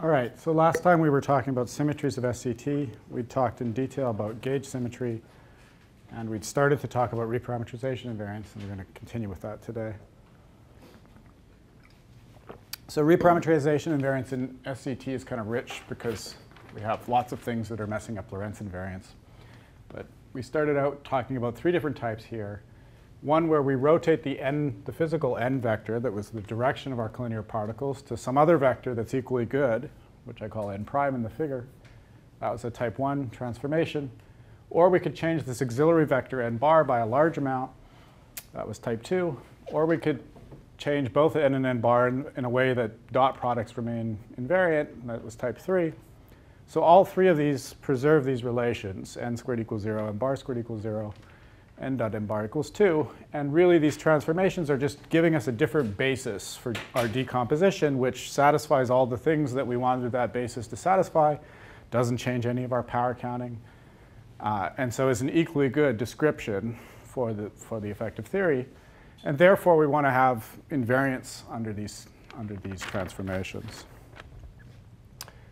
All right, so last time we were talking about symmetries of SCET. We talked in detail about gauge symmetry, and we'd started to talk about reparameterization invariance, and we're going to continue with that today. So reparameterization invariance in SCET is kind of rich because we have lots of things that are messing up Lorentz invariance. But we started out talking about three different types here. One where we rotate the n, the physical n vector that was the direction of our collinear particles to some other vector that's equally good, which I call n prime in the figure. That was a type 1 transformation. Or we could change this auxiliary vector n bar by a large amount. That was type 2. Or we could change both n and n bar in, in a way that dot products remain invariant. That was type 3. So all three of these preserve these relations, n squared equals 0 and bar squared equals 0 n dot n bar equals 2. And really, these transformations are just giving us a different basis for our decomposition, which satisfies all the things that we wanted that basis to satisfy, doesn't change any of our power counting, uh, and so is an equally good description for the, for the effective theory. And therefore, we want to have invariance under these, under these transformations.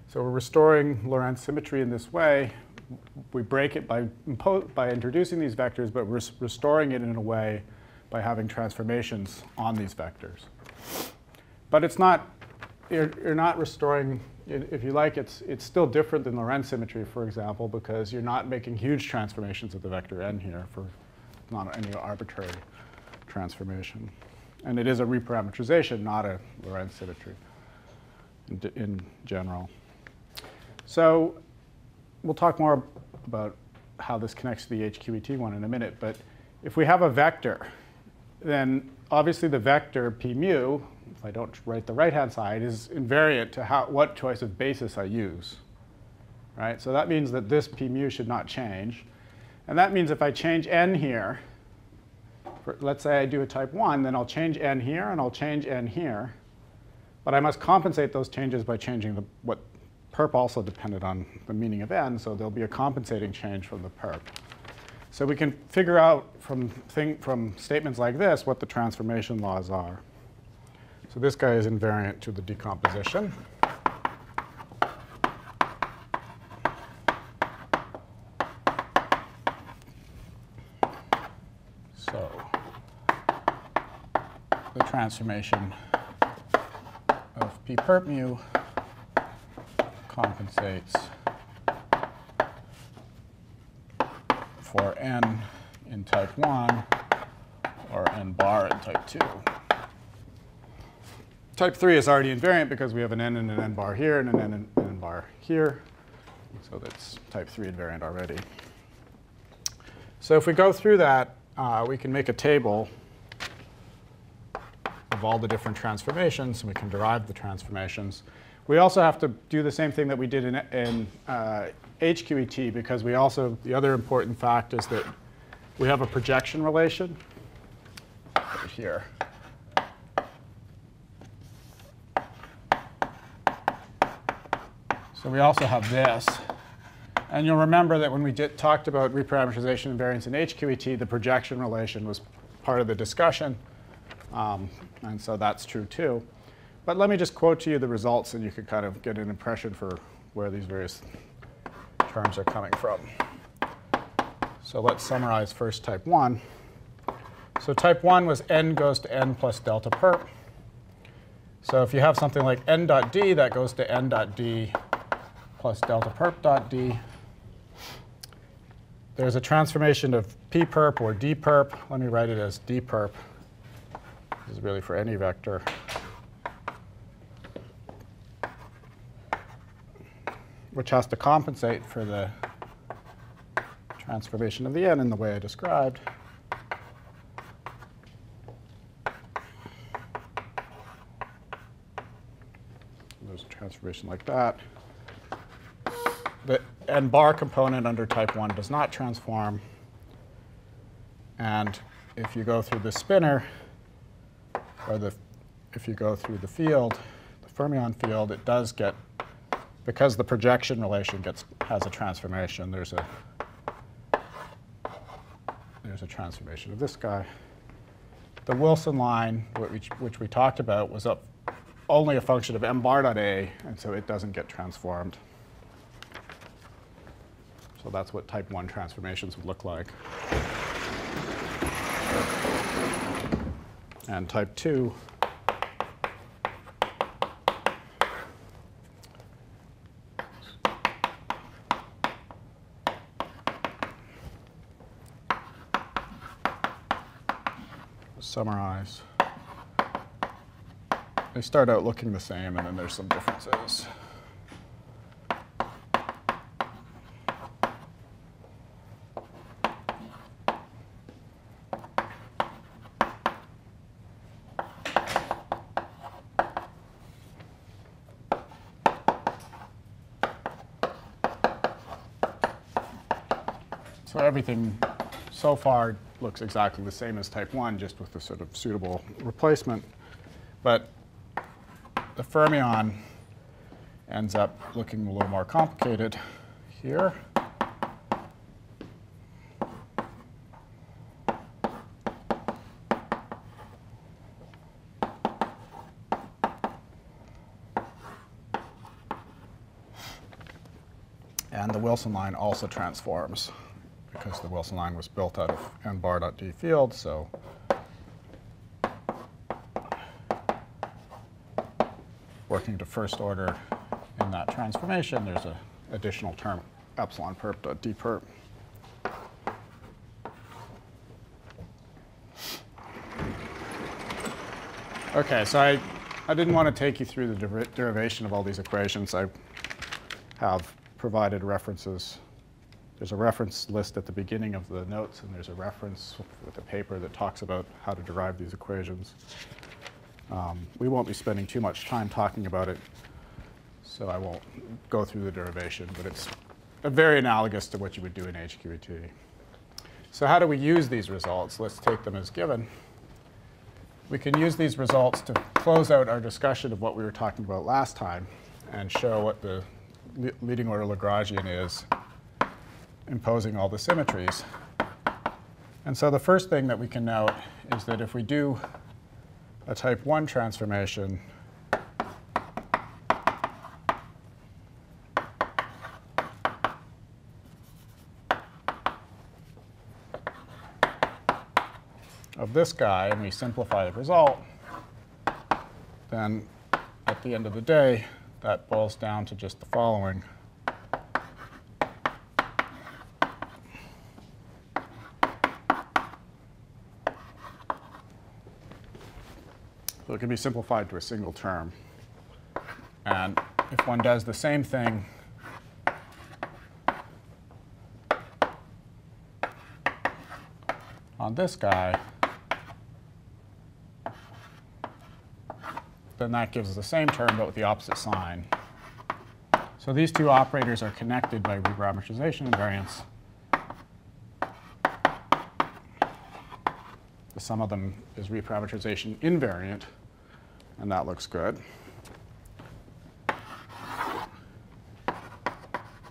So we're restoring Lorentz symmetry in this way we break it by, by introducing these vectors, but res restoring it in a way by having transformations on these vectors. But it's not, you're, you're not restoring, if you like, it's, it's still different than Lorentz symmetry, for example, because you're not making huge transformations of the vector n here for not any arbitrary transformation. And it is a reparameterization, not a Lorentz symmetry in, in general. So we'll talk more about how this connects to the HQET one in a minute. But if we have a vector, then obviously the vector p mu, if I don't write the right-hand side, is invariant to how, what choice of basis I use. Right? So that means that this p mu should not change. And that means if I change n here, for, let's say I do a type 1, then I'll change n here and I'll change n here. But I must compensate those changes by changing the, what perp also depended on the meaning of n, so there'll be a compensating change from the perp. So we can figure out from, thing, from statements like this what the transformation laws are. So this guy is invariant to the decomposition. So the transformation of p perp mu compensates for n in type 1 or n bar in type 2. Type 3 is already invariant because we have an n and an n bar here and an n and an n bar here. So that's type 3 invariant already. So if we go through that, uh, we can make a table of all the different transformations, and we can derive the transformations. We also have to do the same thing that we did in, in uh, HQET because we also, the other important fact is that we have a projection relation right here. So we also have this. And you'll remember that when we did, talked about reparameterization invariance in HQET, the projection relation was part of the discussion. Um, and so that's true too. But let me just quote to you the results and you can kind of get an impression for where these various terms are coming from. So let's summarize first type 1. So type 1 was n goes to n plus delta perp. So if you have something like n dot d, that goes to n dot d plus delta perp dot d. There's a transformation of p perp or d perp. Let me write it as d perp. This is really for any vector. Which has to compensate for the transformation of the n in the way I described. There's a transformation like that. the n bar component under type 1 does not transform. And if you go through the spinor, or the, if you go through the field, the fermion field, it does get, because the projection relation gets, has a transformation, there's a, there's a transformation of this guy. The Wilson line, which, which we talked about, was up only a function of m bar dot a, and so it doesn't get transformed. So that's what type 1 transformations would look like. And type 2 summarize. They start out looking the same, and then there's some differences. So everything so far looks exactly the same as type 1, just with a sort of suitable replacement. But the fermion ends up looking a little more complicated here. And the Wilson line also transforms because the Wilson line was built out of n bar dot d field, so working to first order in that transformation, there's an additional term, epsilon perp dot d perp. Okay, so I, I didn't want to take you through the der derivation of all these equations. I have provided references. There's a reference list at the beginning of the notes, and there's a reference with a paper that talks about how to derive these equations. Um, we won't be spending too much time talking about it, so I won't go through the derivation, but it's very analogous to what you would do in HQET. So how do we use these results? Let's take them as given. We can use these results to close out our discussion of what we were talking about last time and show what the leading order Lagrangian is imposing all the symmetries. And so the first thing that we can note is that if we do a type 1 transformation of this guy and we simplify the result, then at the end of the day, that boils down to just the following. Can be simplified to a single term. And if one does the same thing on this guy, then that gives us the same term but with the opposite sign. So these two operators are connected by reparameterization invariance. The sum of them is reparameterization invariant, and that looks good.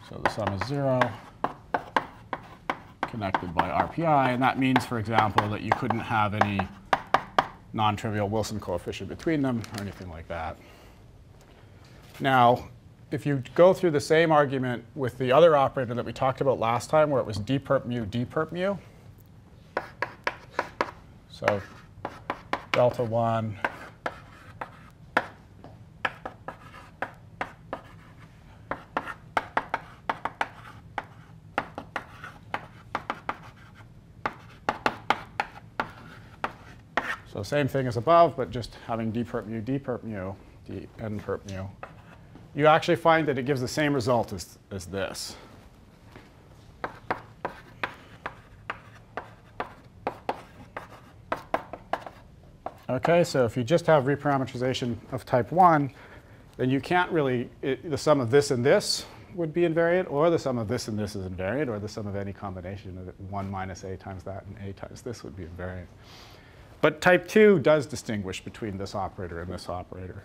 So the sum is 0, connected by RPI, and that means, for example, that you couldn't have any non-trivial Wilson coefficient between them or anything like that. Now, if you go through the same argument with the other operator that we talked about last time, where it was d perp mu, d perp mu, so delta 1 same thing as above, but just having d perp mu, d perp mu, d n perp mu. You actually find that it gives the same result as, as this. Okay, so if you just have reparameterization of type 1, then you can't really, it, the sum of this and this would be invariant, or the sum of this and this is invariant, or the sum of any combination of 1 minus a times that and a times this would be invariant. But type 2 does distinguish between this operator and this operator.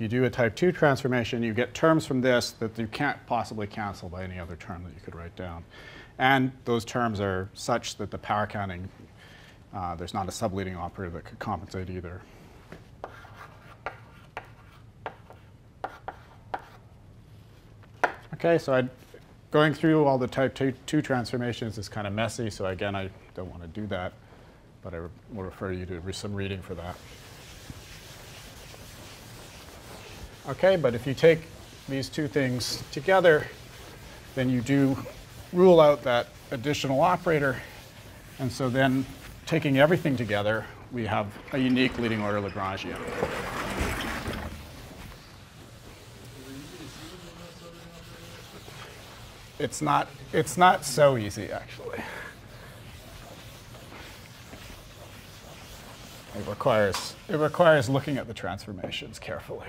if you do a type 2 transformation, you get terms from this that you can't possibly cancel by any other term that you could write down. And those terms are such that the power counting, uh, there's not a subleading operator that could compensate either. Okay, so i going through all the type 2, 2 transformations is kind of messy, so again, I don't want to do that, but I will refer you to some reading for that. Okay, but if you take these two things together, then you do rule out that additional operator. And so then taking everything together, we have a unique leading order Lagrangian. It's not, it's not so easy, actually. It requires, it requires looking at the transformations carefully.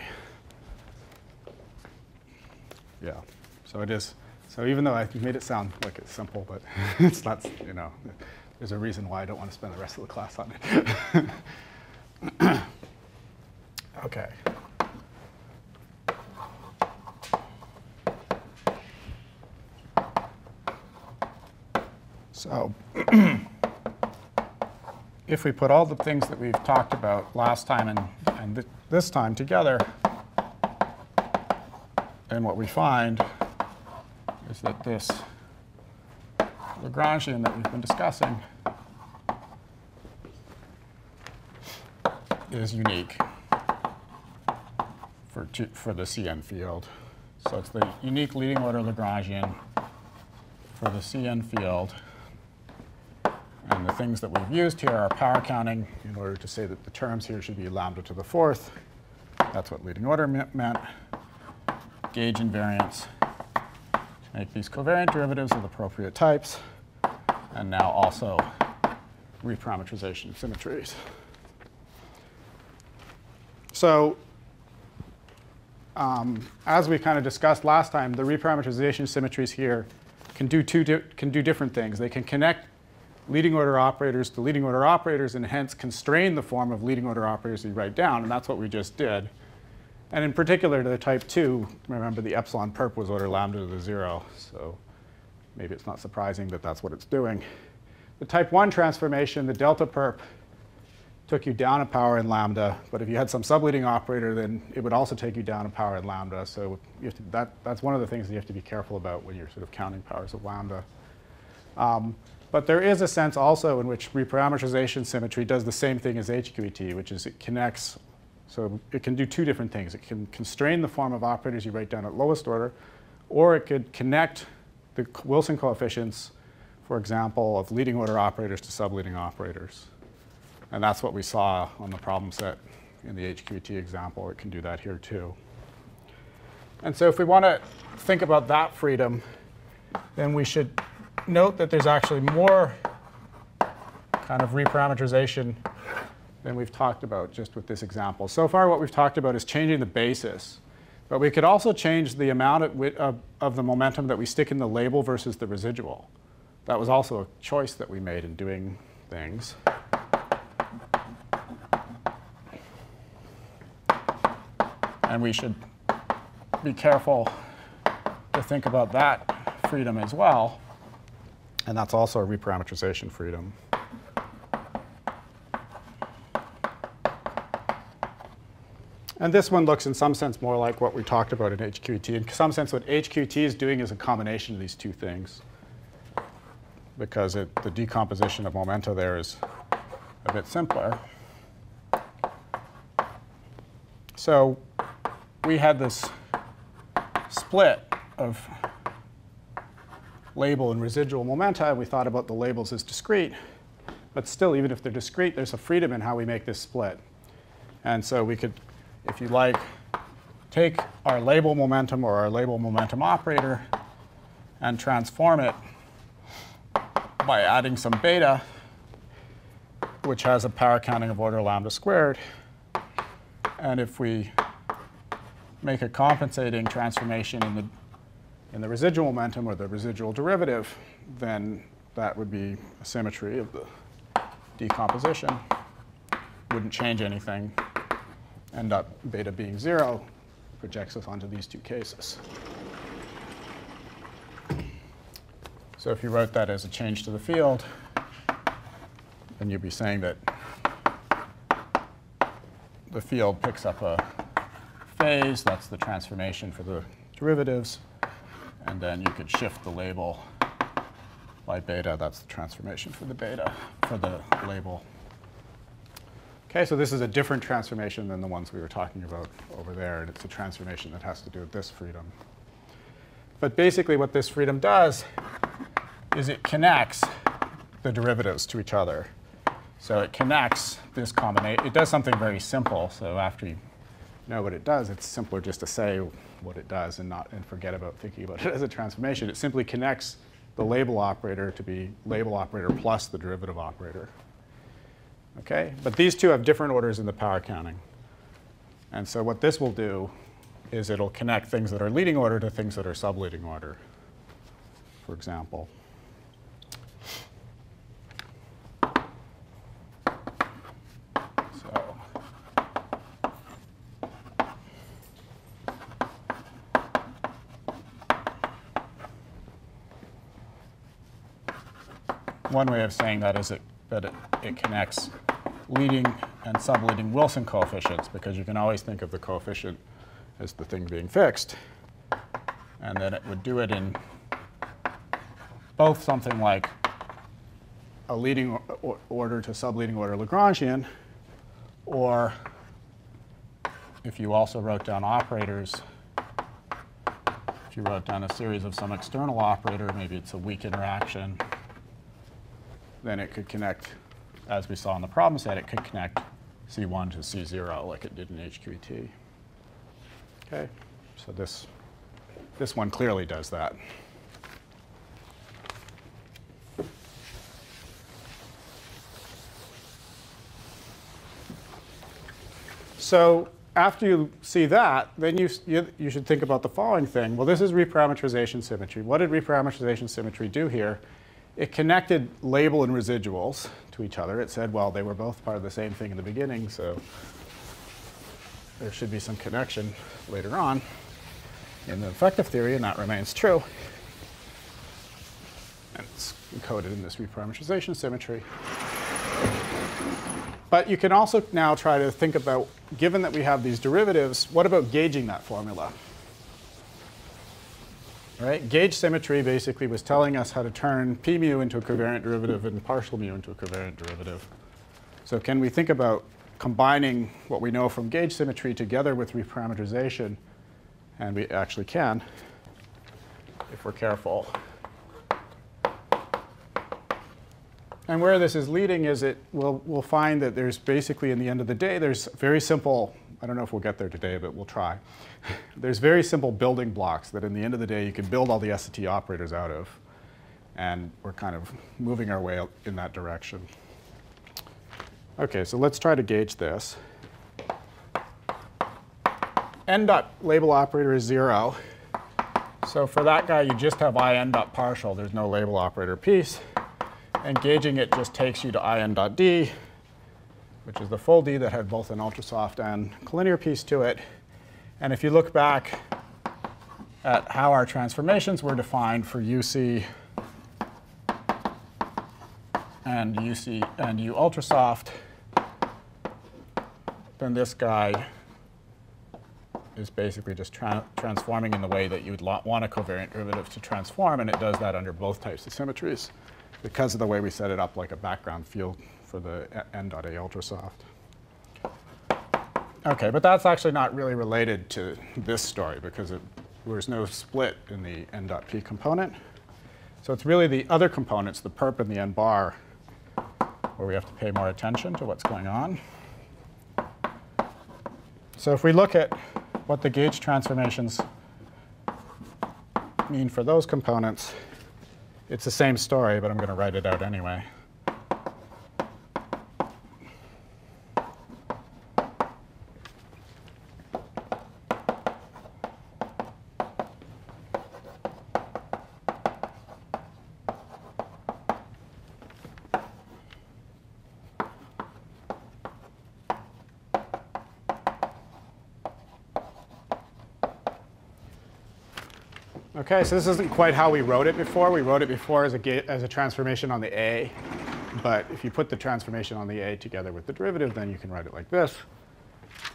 Yeah. So it is. So even though I made it sound like it's simple, but it's not, you know, there's a reason why I don't want to spend the rest of the class on it. okay. So if we put all the things that we've talked about last time and, and th this time together, and what we find that this Lagrangian that we've been discussing is unique for, two, for the CN field. So it's the unique leading order Lagrangian for the CN field. And the things that we've used here are power counting in order to say that the terms here should be lambda to the fourth. That's what leading order meant gauge invariance make these covariant derivatives of appropriate types, and now also reparametrization symmetries. So um, as we kind of discussed last time, the reparametrization symmetries here can do, two can do different things. They can connect leading order operators to leading order operators and hence constrain the form of leading order operators you write down, and that's what we just did. And in particular to the type 2, remember the epsilon perp was order lambda to the 0. So maybe it's not surprising that that's what it's doing. The type 1 transformation, the delta perp, took you down a power in lambda. But if you had some subleading operator, then it would also take you down a power in lambda. So to, that, that's one of the things that you have to be careful about when you're sort of counting powers of lambda. Um, but there is a sense also in which reparametrization symmetry does the same thing as HQET, which is it connects so it can do two different things. It can constrain the form of operators you write down at lowest order, or it could connect the Wilson coefficients, for example, of leading order operators to subleading operators. And that's what we saw on the problem set in the HQET example. It can do that here too. And so if we want to think about that freedom, then we should note that there's actually more kind of reparametrization than we've talked about just with this example. So far what we've talked about is changing the basis. But we could also change the amount of, of, of, the momentum that we stick in the label versus the residual. That was also a choice that we made in doing things. And we should be careful to think about that freedom as well. And that's also a reparametrization freedom. And this one looks in some sense more like what we talked about in HQET. In some sense, what HQET is doing is a combination of these two things because it, the decomposition of momenta there is a bit simpler. So we had this split of label and residual momenta, and we thought about the labels as discrete. But still, even if they're discrete, there's a freedom in how we make this split. And so we could if you like, take our label momentum or our label momentum operator and transform it by adding some beta, which has a power counting of order lambda squared. And if we make a compensating transformation in the, in the residual momentum or the residual derivative, then that would be a symmetry of the decomposition. Wouldn't change anything. End up beta being 0, projects us onto these two cases. So if you wrote that as a change to the field, then you'd be saying that the field picks up a phase, that's the transformation for the derivatives, and then you could shift the label by beta, that's the transformation for the beta, for the label. Okay, so this is a different transformation than the ones we were talking about over there, and it's a transformation that has to do with this freedom. But basically what this freedom does is it connects the derivatives to each other. So it connects this combination. It does something very simple. So after you know what it does, it's simpler just to say what it does and not and forget about thinking about it as a transformation. It simply connects the label operator to be label operator plus the derivative operator. Okay? But these two have different orders in the power counting. And so what this will do is it'll connect things that are leading order to things that are subleading order, for example. So one way of saying that is it, that it, it connects leading and subleading Wilson coefficients because you can always think of the coefficient as the thing being fixed. And then it would do it in both something like a leading or order to subleading order Lagrangian, or if you also wrote down operators, if you wrote down a series of some external operator, maybe it's a weak interaction, then it could connect as we saw in the problem set, it could connect C1 to C0 like it did in HQET. Okay, so this, this one clearly does that. So after you see that, then you, you, you, should think about the following thing. Well, this is reparameterization symmetry. What did reparameterization symmetry do here? It connected label and residuals to each other. It said, well, they were both part of the same thing in the beginning, so there should be some connection later on in the effective theory, and that remains true. And it's encoded in this reparameterization symmetry. But you can also now try to think about, given that we have these derivatives, what about gauging that formula? Right? Gauge symmetry basically was telling us how to turn p mu into a covariant derivative and partial mu into a covariant derivative. So can we think about combining what we know from gauge symmetry together with reparameterization? And we actually can, if we're careful. And where this is leading is it we'll, we'll find that there's basically, in the end of the day, there's very simple I don't know if we'll get there today, but we'll try. There's very simple building blocks that in the end of the day you can build all the SAT operators out of. And we're kind of moving our way in that direction. OK, so let's try to gauge this. N dot label operator is 0. So for that guy, you just have in dot partial. There's no label operator piece. And gauging it just takes you to in dot d, which is the full D that had both an ultrasoft and collinear piece to it. And if you look back at how our transformations were defined for UC and UC and U ultrasoft, then this guy is basically just tra transforming in the way that you would want a covariant derivative to transform, and it does that under both types of symmetries because of the way we set it up like a background field for the n.a ultrasoft. Okay, but that's actually not really related to this story because it, there's no split in the n.p component. So it's really the other components, the perp and the n bar, where we have to pay more attention to what's going on. So if we look at what the gauge transformations mean for those components, it's the same story, but I'm going to write it out anyway. Okay, so this isn't quite how we wrote it before. We wrote it before as a, as a transformation on the A. But if you put the transformation on the A together with the derivative, then you can write it like this.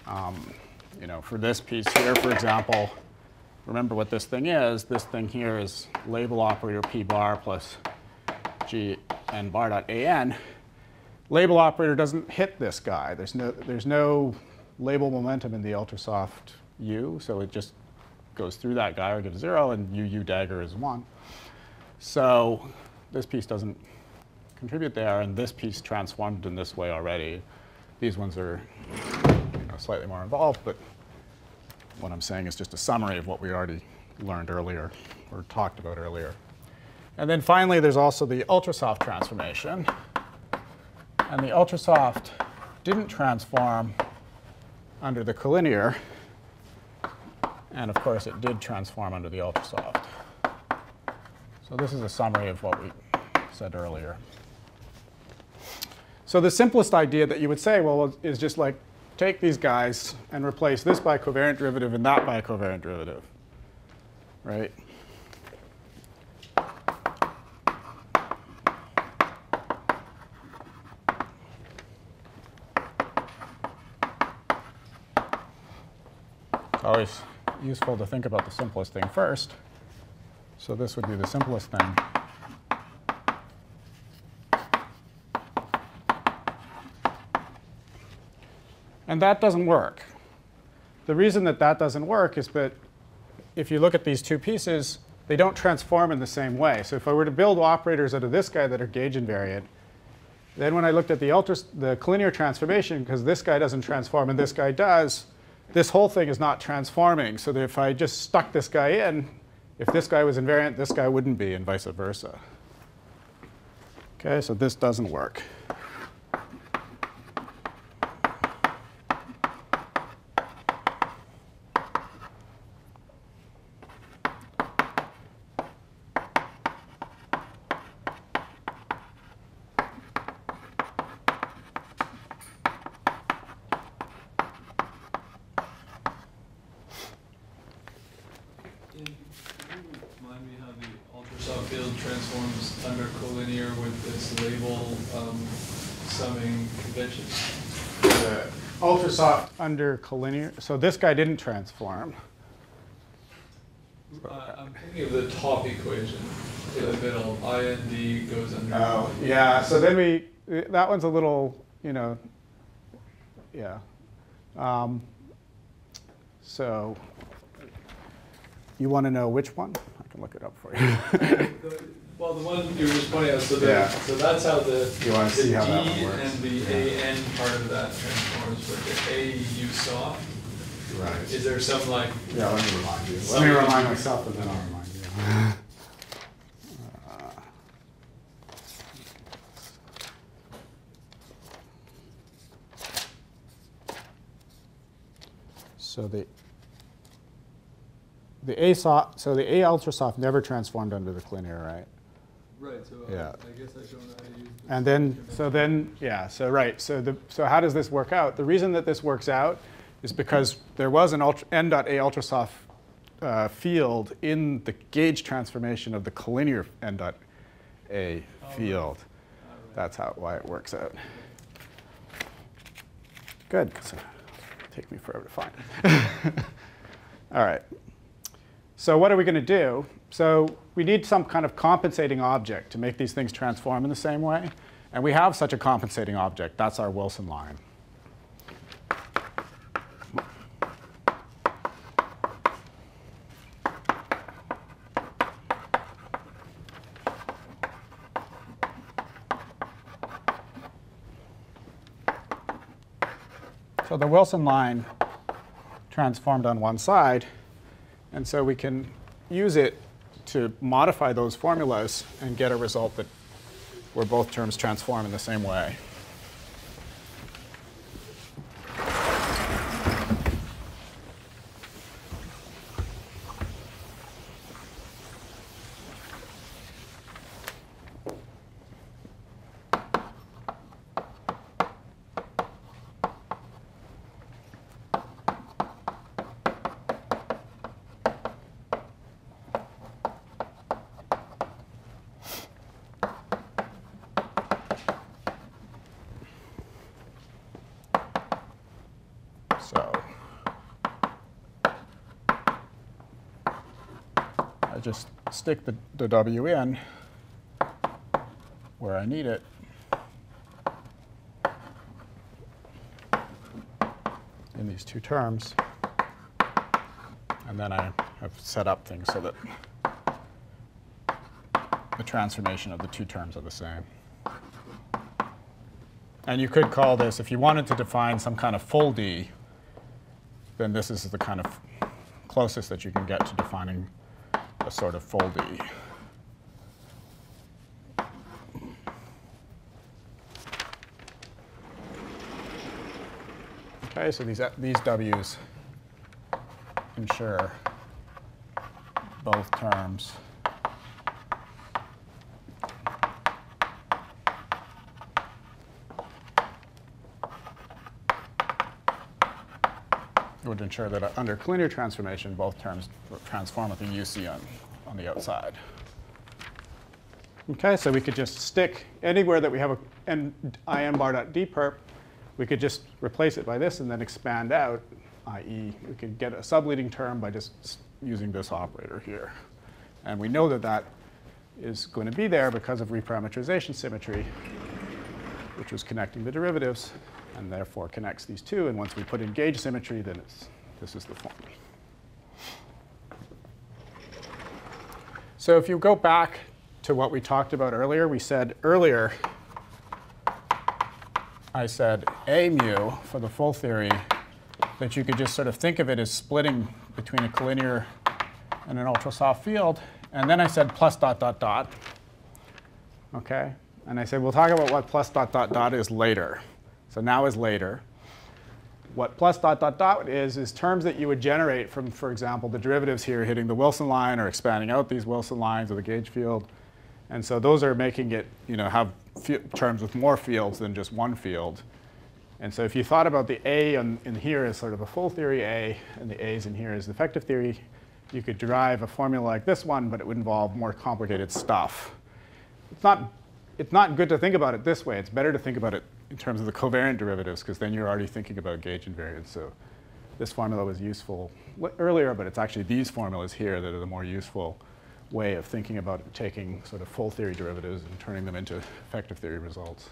Um, you know, for this piece here, for example, remember what this thing is. This thing here is label operator p bar plus g n bar dot an. Label operator doesn't hit this guy. There's no, there's no label momentum in the ultrasoft u, so it just goes through that guy or gives zero, and UU dagger is one. So this piece doesn't contribute there, and this piece transformed in this way already. These ones are you know, slightly more involved, but what I'm saying is just a summary of what we already learned earlier or talked about earlier. And then finally, there's also the ultrasoft transformation. And the ultrasoft didn't transform under the collinear. And of course, it did transform under the ultrasoft. So this is a summary of what we said earlier. So the simplest idea that you would say, well, is just like take these guys and replace this by a covariant derivative and that by a covariant derivative, right? always useful to think about the simplest thing first. So this would be the simplest thing. And that doesn't work. The reason that that doesn't work is that if you look at these two pieces, they don't transform in the same way. So if I were to build operators out of this guy that are gauge invariant, then when I looked at the, ultra, the collinear transformation, because this guy doesn't transform and this guy does, this whole thing is not transforming. So if I just stuck this guy in, if this guy was invariant, this guy wouldn't be, and vice versa. Okay, so this doesn't work. Under collinear. So this guy didn't transform. Uh, I'm thinking of the top equation in the middle. IND goes under. Oh, yeah. So then we, that one's a little, you know, yeah. Um, so you want to know which one? I can look it up for you. Well, the one you were just pointing out, so, the, yeah. so that's how the, you want to see how that one works. and the yeah. AN part of that transforms, but the A you saw. Right. Is there some like. Yeah, let me remind you. Let me remind myself and then I'll remind you. So the the A soft, so the A ultrasoft never transformed under the collinear, right? Right. So uh, yeah. I guess I don't know how to use. And then, so then, yeah. So right. So the so how does this work out? The reason that this works out is because there was an ultra, n dot a ultrasoft uh, field in the gauge transformation of the collinear n dot a field. Right. That's how why it works out. Good. Take me forever to find it. All right. So what are we going to do? So we need some kind of compensating object to make these things transform in the same way. And we have such a compensating object. That's our Wilson line. So the Wilson line transformed on one side. And so we can use it to modify those formulas and get a result that where both terms transform in the same way. So I just stick the, the W in where I need it. in these two terms. And then I have set up things so that the transformation of the two terms are the same. And you could call this, if you wanted to define some kind of full D, then this is the kind of closest that you can get to defining a sort of D. Okay, so these, uh, these W's ensure both terms would ensure that under collinear transformation, both terms transform with a UC on, the outside. Okay, so we could just stick anywhere that we have a n, in bar dot dperp, we could just replace it by this and then expand out, i.e. we could get a subleading term by just using this operator here. And we know that that is going to be there because of reparametrization symmetry, which was connecting the derivatives and therefore connects these two. And once we put in gauge symmetry, then it's, this is the form. So if you go back to what we talked about earlier, we said earlier, I said A mu for the full theory, that you could just sort of think of it as splitting between a collinear and an ultra soft field. And then I said plus dot dot dot. Okay? And I said, we'll talk about what plus dot dot dot is later. So now is later. What plus dot dot dot is, is terms that you would generate from, for example, the derivatives here hitting the Wilson line or expanding out these Wilson lines of the gauge field. And so those are making it, you know, have terms with more fields than just one field. And so if you thought about the A in, in here as sort of a full theory A, and the A's in here as effective theory, you could derive a formula like this one, but it would involve more complicated stuff. It's not, it's not good to think about it this way. It's better to think about it in terms of the covariant derivatives, because then you're already thinking about gauge invariance. So this formula was useful earlier, but it's actually these formulas here that are the more useful way of thinking about taking sort of full theory derivatives and turning them into effective theory results.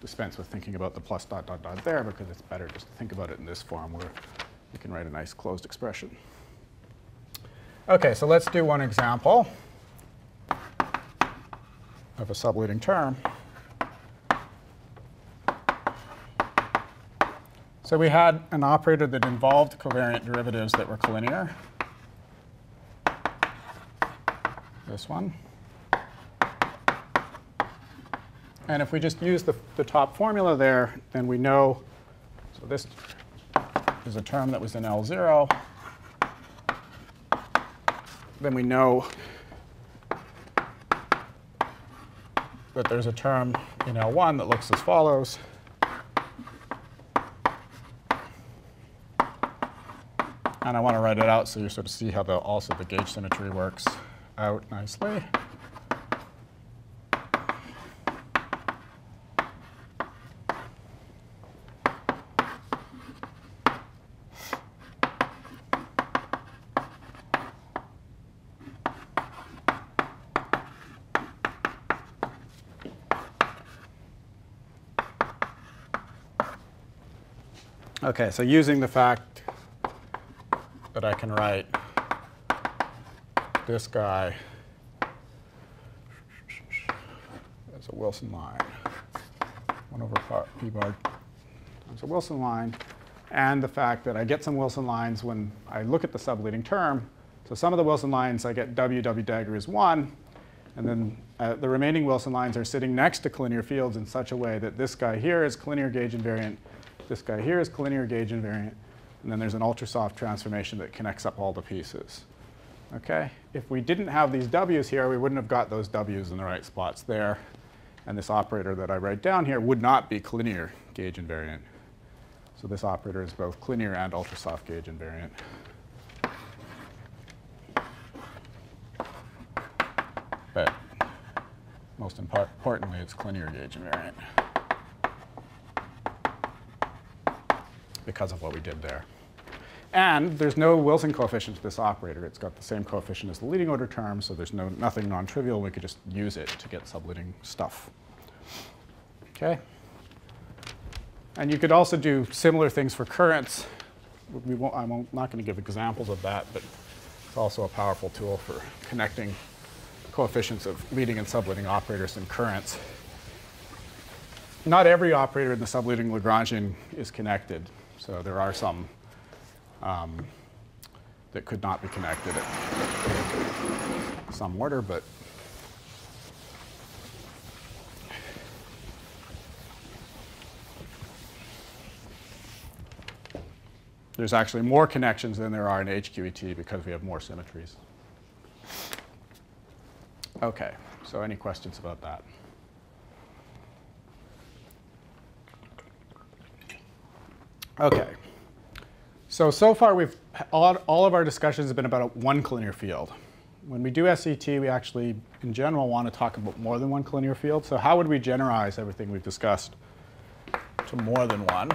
Dispense with thinking about the plus dot dot dot there because it's better just to think about it in this form where you can write a nice closed expression. OK, so let's do one example of a subleading term. So we had an operator that involved covariant derivatives that were collinear. This one. And if we just use the, the top formula there, then we know, so this is a term that was in L0. Then we know that there's a term in L1 that looks as follows. And I want to write it out so you sort of see how the, also the gauge symmetry works out nicely. Okay, so using the fact that I can write this guy as a Wilson line, 1 over p bar times a Wilson line, and the fact that I get some Wilson lines when I look at the subleading term. So some of the Wilson lines I get W, W dagger is 1, and then uh, the remaining Wilson lines are sitting next to collinear fields in such a way that this guy here is collinear gauge invariant, this guy here is collinear gauge invariant, and then there's an ultrasoft transformation that connects up all the pieces. Okay? If we didn't have these W's here, we wouldn't have got those W's in the right spots there. And this operator that I write down here would not be collinear gauge invariant. So this operator is both collinear and ultrasoft gauge invariant. But most importantly, it's collinear gauge invariant because of what we did there. And there's no Wilson coefficient to this operator. It's got the same coefficient as the leading order term, so there's no, nothing non-trivial. We could just use it to get subleading stuff. Okay? And you could also do similar things for currents. We won't, I'm not going to give examples of that, but it's also a powerful tool for connecting coefficients of leading and subleading operators in currents. Not every operator in the subleading Lagrangian is connected, so there are some um, that could not be connected at some order, but there's actually more connections than there are in HQET because we have more symmetries. Okay, so any questions about that? Okay. So, so far we've, all, all of our discussions have been about one collinear field. When we do SCET, we actually, in general, want to talk about more than one collinear field. So how would we generalize everything we've discussed to more than one?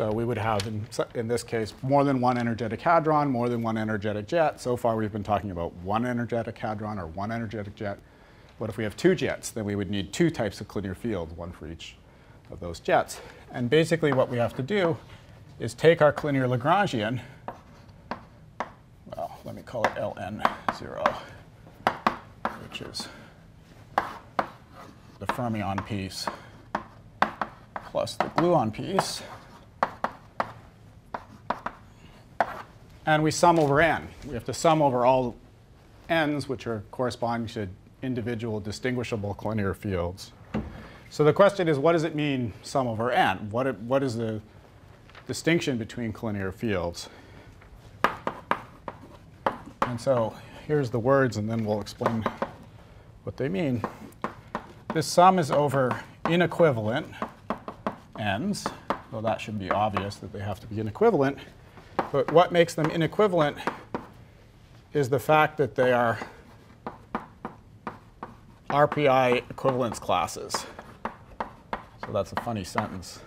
So we would have, in, in this case, more than one energetic hadron, more than one energetic jet. So far, we've been talking about one energetic hadron or one energetic jet. What if we have two jets? Then we would need two types of collinear field, one for each of those jets. And basically, what we have to do is take our collinear Lagrangian, well, let me call it Ln0, which is the fermion piece plus the gluon piece. And we sum over n. We have to sum over all n's, which are corresponding to individual distinguishable collinear fields. So the question is, what does it mean sum over n? What, what is the distinction between collinear fields? And so here's the words, and then we'll explain what they mean. This sum is over inequivalent n's, so that should be obvious that they have to be inequivalent. But what makes them inequivalent is the fact that they are RPI equivalence classes. So that's a funny sentence.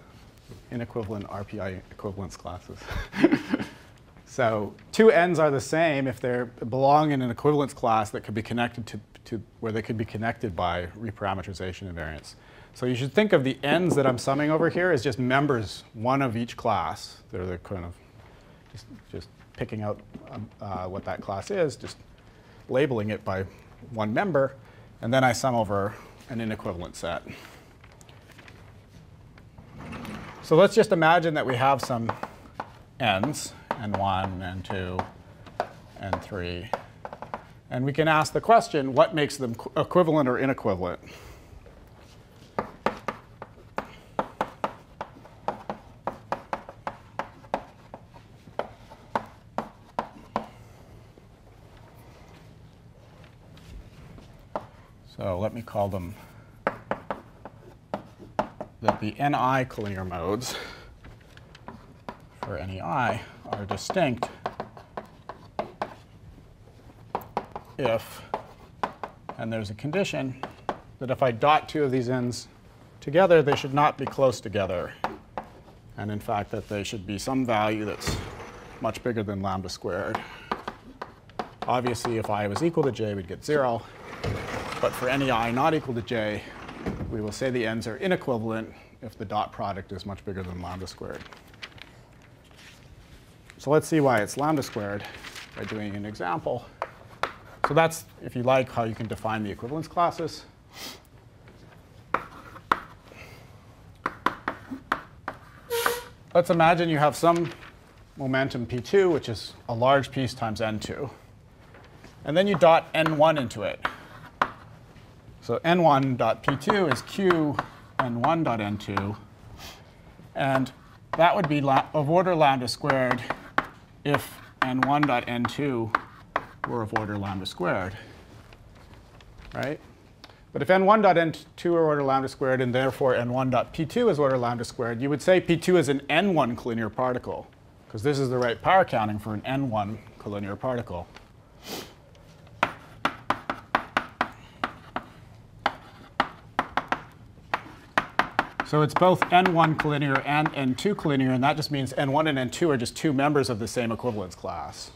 Inequivalent RPI equivalence classes. so two n's are the same if they belong in an equivalence class that could be connected to, to where they could be connected by reparameterization invariance. So you should think of the n's that I'm summing over here as just members, one of each class. They're the kind of just, just picking out um, uh, what that class is, just labeling it by one member, and then I sum over an inequivalent set. So let's just imagine that we have some n's, n1, n2, n3. And we can ask the question, what makes them equivalent or inequivalent? So let call them that the Ni collinear modes for any i are distinct if, and there's a condition, that if I dot two of these ends together, they should not be close together and in fact that they should be some value that's much bigger than lambda squared. Obviously, if i was equal to j, we'd get 0. But for any i not equal to j, we will say the ends are inequivalent if the dot product is much bigger than lambda squared. So let's see why it's lambda squared by doing an example. So that's, if you like, how you can define the equivalence classes. Let's imagine you have some momentum p2, which is a large piece times n2. And then you dot n1 into it. So n1 dot p2 is q n1 dot n2. And that would be of order lambda squared if n1 dot n2 were of order lambda squared, right? But if n1 dot n2 are order lambda squared, and therefore n1 dot p2 is order lambda squared, you would say p2 is an n1 collinear particle, because this is the right power counting for an n1 collinear particle. So it's both n1 collinear and n2 collinear, and that just means n1 and n2 are just two members of the same equivalence class.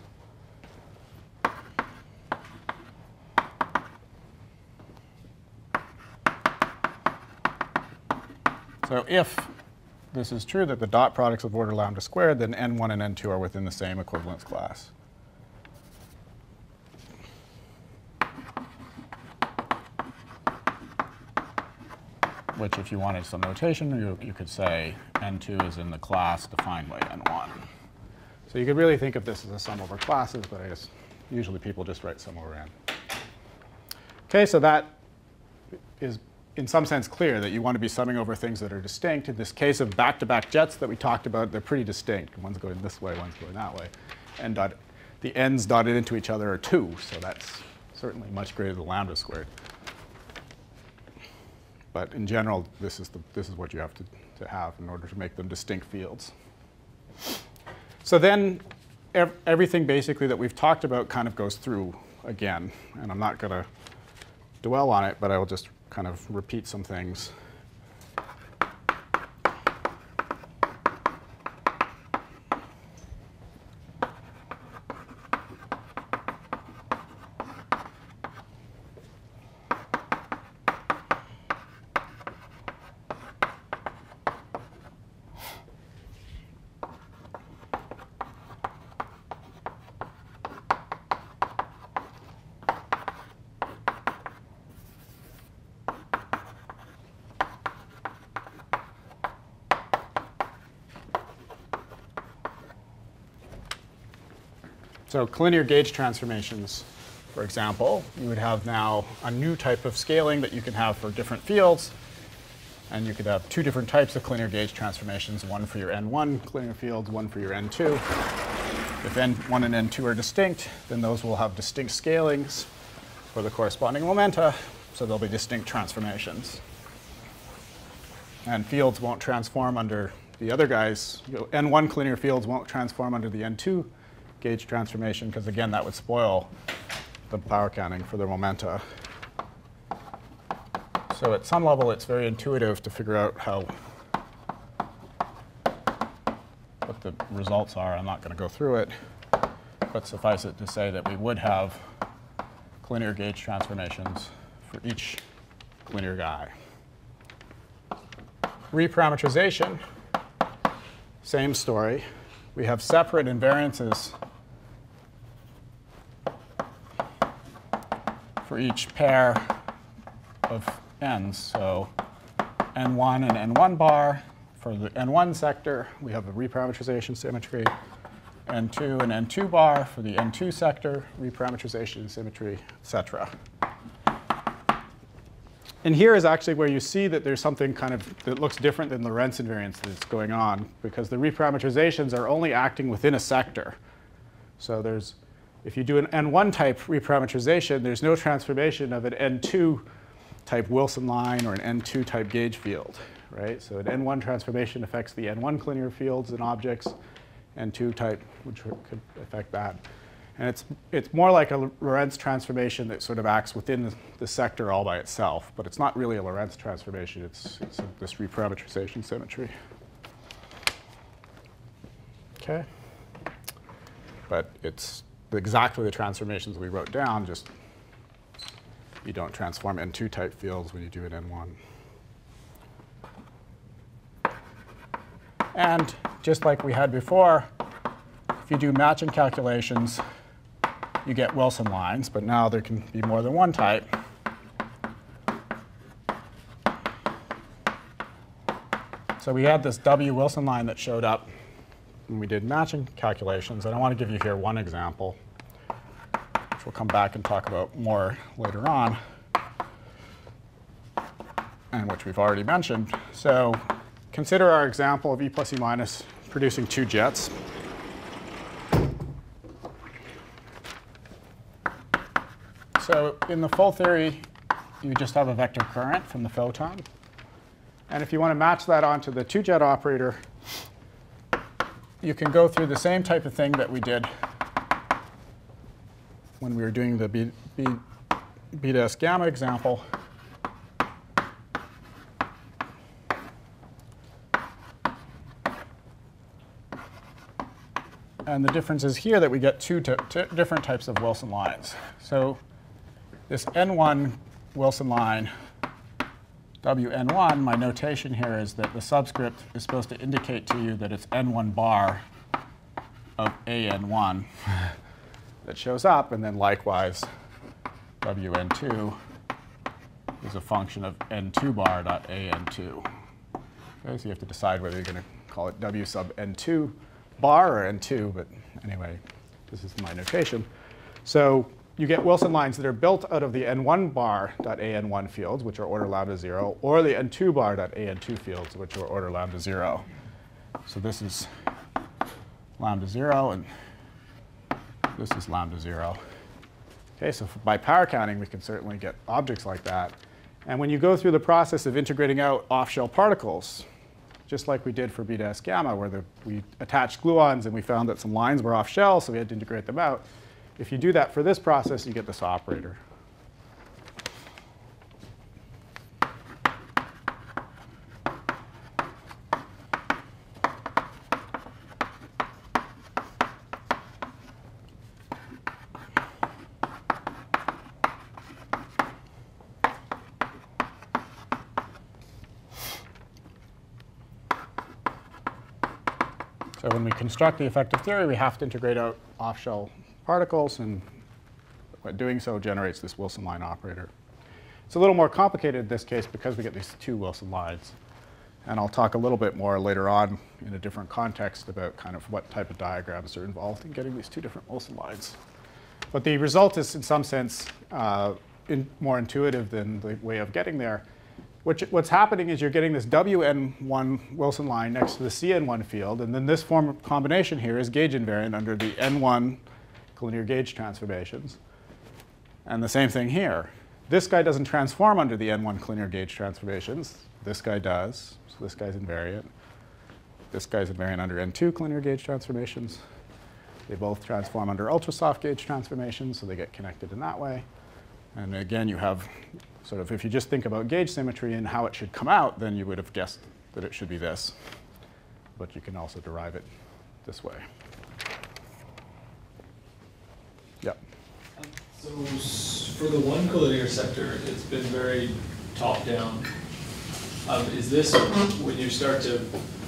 So if this is true, that the dot products of order lambda squared, then n1 and n2 are within the same equivalence class. Which, if you wanted some notation, you, you could say n2 is in the class defined by n1. So you could really think of this as a sum over classes, but I guess usually people just write sum over n. OK, so that is in some sense clear that you want to be summing over things that are distinct. In this case of back-to-back -back jets that we talked about, they're pretty distinct. One's going this way, one's going that way. And dot, the ends dotted into each other are 2, so that's certainly much greater than lambda squared. But in general, this is, the, this is what you have to, to have in order to make them distinct fields. So then ev everything basically that we've talked about kind of goes through again. And I'm not going to dwell on it, but I will just kind of repeat some things. So collinear gauge transformations, for example, you would have now a new type of scaling that you can have for different fields. And you could have two different types of collinear gauge transformations, one for your N1 collinear fields, one for your N2. If N1 and N2 are distinct, then those will have distinct scalings for the corresponding momenta, so they'll be distinct transformations. And fields won't transform under the other guys. N1 collinear fields won't transform under the N2 gauge transformation, because again, that would spoil the power counting for the momenta. So at some level, it's very intuitive to figure out how what the results are. I'm not going to go through it, but suffice it to say that we would have collinear gauge transformations for each collinear guy. Reparametrization, same story. We have separate invariances for each pair of n's. So n1 and n1 bar. For the n1 sector, we have a reparametrization symmetry. n2 and n2 bar for the n2 sector, reparametrization symmetry, et cetera. And here is actually where you see that there's something kind of that looks different than Lorentz invariance that's going on, because the reparametrizations are only acting within a sector. So there's if you do an N1 type reparametrization, there's no transformation of an N2 type Wilson line or an N2 type gauge field, right? So an N1 transformation affects the N1 collinear fields and objects, N2 type, which could affect that. And it's, it's more like a Lorentz transformation that sort of acts within the, sector all by itself, but it's not really a Lorentz transformation, it's, it's a, this reparametrization symmetry. Okay? But it's exactly the transformations we wrote down, just you don't transform N2 type fields when you do an N1. And just like we had before, if you do matching calculations, you get Wilson lines, but now there can be more than one type. So we had this W Wilson line that showed up when we did matching calculations, and I want to give you here one example, which we'll come back and talk about more later on, and which we've already mentioned. So consider our example of E plus E minus producing two jets. So in the full theory, you just have a vector current from the photon. And if you want to match that onto the two-jet operator, you can go through the same type of thing that we did when we were doing the B, B, beta S gamma example. And the difference is here that we get two different types of Wilson lines. So this N1 Wilson line, Wn1, my notation here is that the subscript is supposed to indicate to you that it's N1 bar of AN1 that shows up, and then likewise, Wn2 is a function of N2 bar dot AN2. Okay, so you have to decide whether you're going to call it W sub N2 bar or N2, but anyway, this is my notation. So you get Wilson lines that are built out of the n1 bar.an1 fields, which are order lambda 0, or the n2 bar.an2 fields, which are order lambda 0. So this is lambda 0, and this is lambda 0. Okay, so by power counting, we can certainly get objects like that. And when you go through the process of integrating out off-shell particles, just like we did for beta S gamma, where the, we attached gluons and we found that some lines were off-shell, so we had to integrate them out, if you do that for this process, you get this operator. So when we construct the effective theory, we have to integrate out off-shell particles, and doing so generates this Wilson line operator. It's a little more complicated in this case because we get these two Wilson lines. And I'll talk a little bit more later on in a different context about kind of what type of diagrams are involved in getting these two different Wilson lines. But the result is, in some sense, uh, in more intuitive than the way of getting there. Which, what's happening is you're getting this WN1 Wilson line next to the CN1 field, and then this form of combination here is gauge invariant under the N1 collinear gauge transformations. And the same thing here. This guy doesn't transform under the N1 collinear gauge transformations. This guy does. So this guy's invariant. This guy's invariant under N2 collinear gauge transformations. They both transform under ultra soft gauge transformations, so they get connected in that way. And again, you have sort of, if you just think about gauge symmetry and how it should come out, then you would have guessed that it should be this. But you can also derive it this way. So for the one collinear sector, it's been very top-down. Um, is this when you start to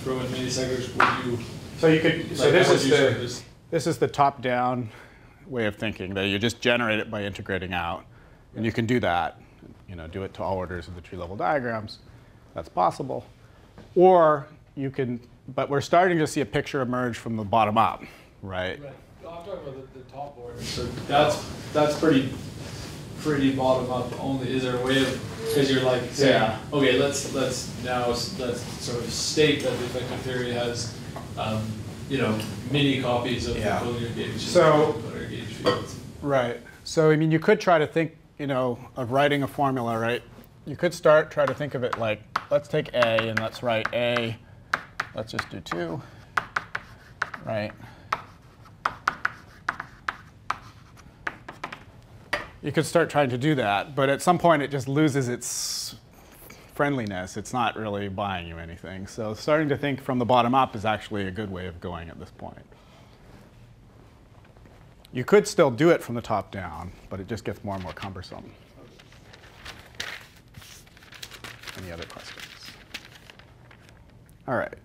throw in many sectors, would you? So you could. So this is the this? is the top-down way of thinking that you just generate it by integrating out, and you can do that. You know, do it to all orders of the tree-level diagrams. That's possible. Or you can, but we're starting to see a picture emerge from the bottom up, right? right. I'm talking about the, the top order. So that's that's pretty pretty bottom up only. Is there a way of because you're like saying, yeah. okay, let's let's now let's sort of state that the effective theory has um, you know many copies of yeah. the collinear gauge so gauge fields. Right. So I mean, you could try to think you know of writing a formula, right? You could start try to think of it like let's take A and let's write A. Let's just do two, right? You could start trying to do that, but at some point it just loses its friendliness, it's not really buying you anything. So starting to think from the bottom up is actually a good way of going at this point. You could still do it from the top down, but it just gets more and more cumbersome. Any other questions? All right.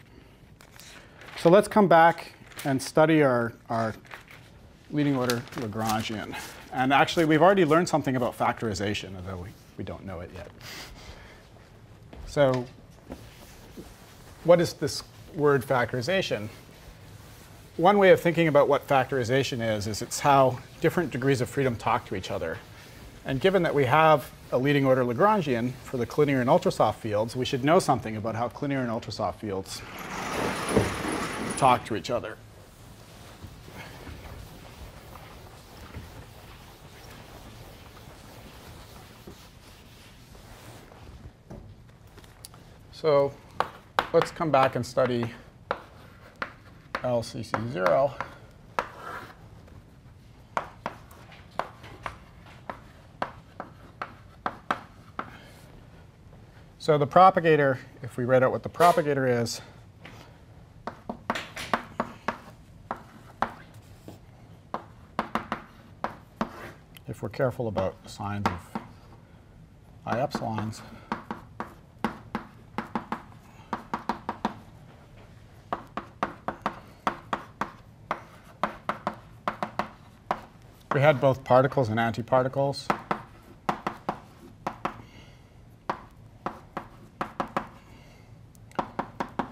So let's come back and study our, our leading order Lagrangian. And actually, we've already learned something about factorization, although we, we don't know it yet. So what is this word factorization? One way of thinking about what factorization is, is it's how different degrees of freedom talk to each other. And given that we have a leading order Lagrangian for the collinear and ultrasoft fields, we should know something about how collinear and ultrasoft fields talk to each other. So let's come back and study LCC0. So the propagator, if we read out what the propagator is, if we're careful about signs of I epsilons, we had both particles and antiparticles.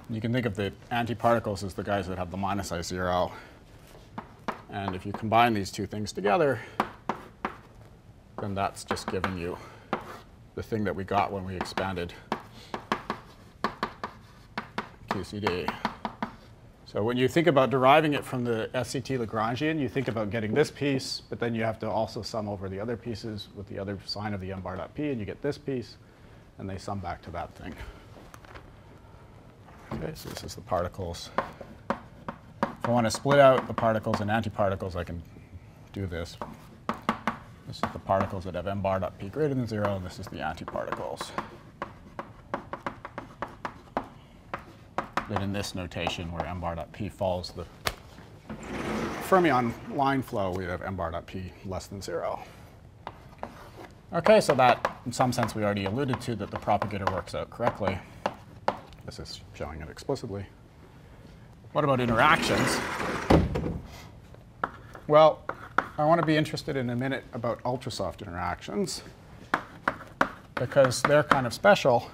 You can think of the antiparticles as the guys that have the minus I zero. And if you combine these two things together, then that's just giving you the thing that we got when we expanded QCD. So when you think about deriving it from the SCET Lagrangian, you think about getting this piece, but then you have to also sum over the other pieces with the other sign of the m bar dot p, and you get this piece, and they sum back to that thing. Okay, so this is the particles. If I want to split out the particles and antiparticles, I can do this. This is the particles that have m bar dot p greater than 0, and this is the antiparticles. Then in this notation where m bar dot p follows the fermion line flow, we have m bar dot p less than 0. OK, so that, in some sense, we already alluded to that the propagator works out correctly. This is showing it explicitly. What about interactions? Well, I want to be interested in a minute about ultrasoft interactions because they're kind of special.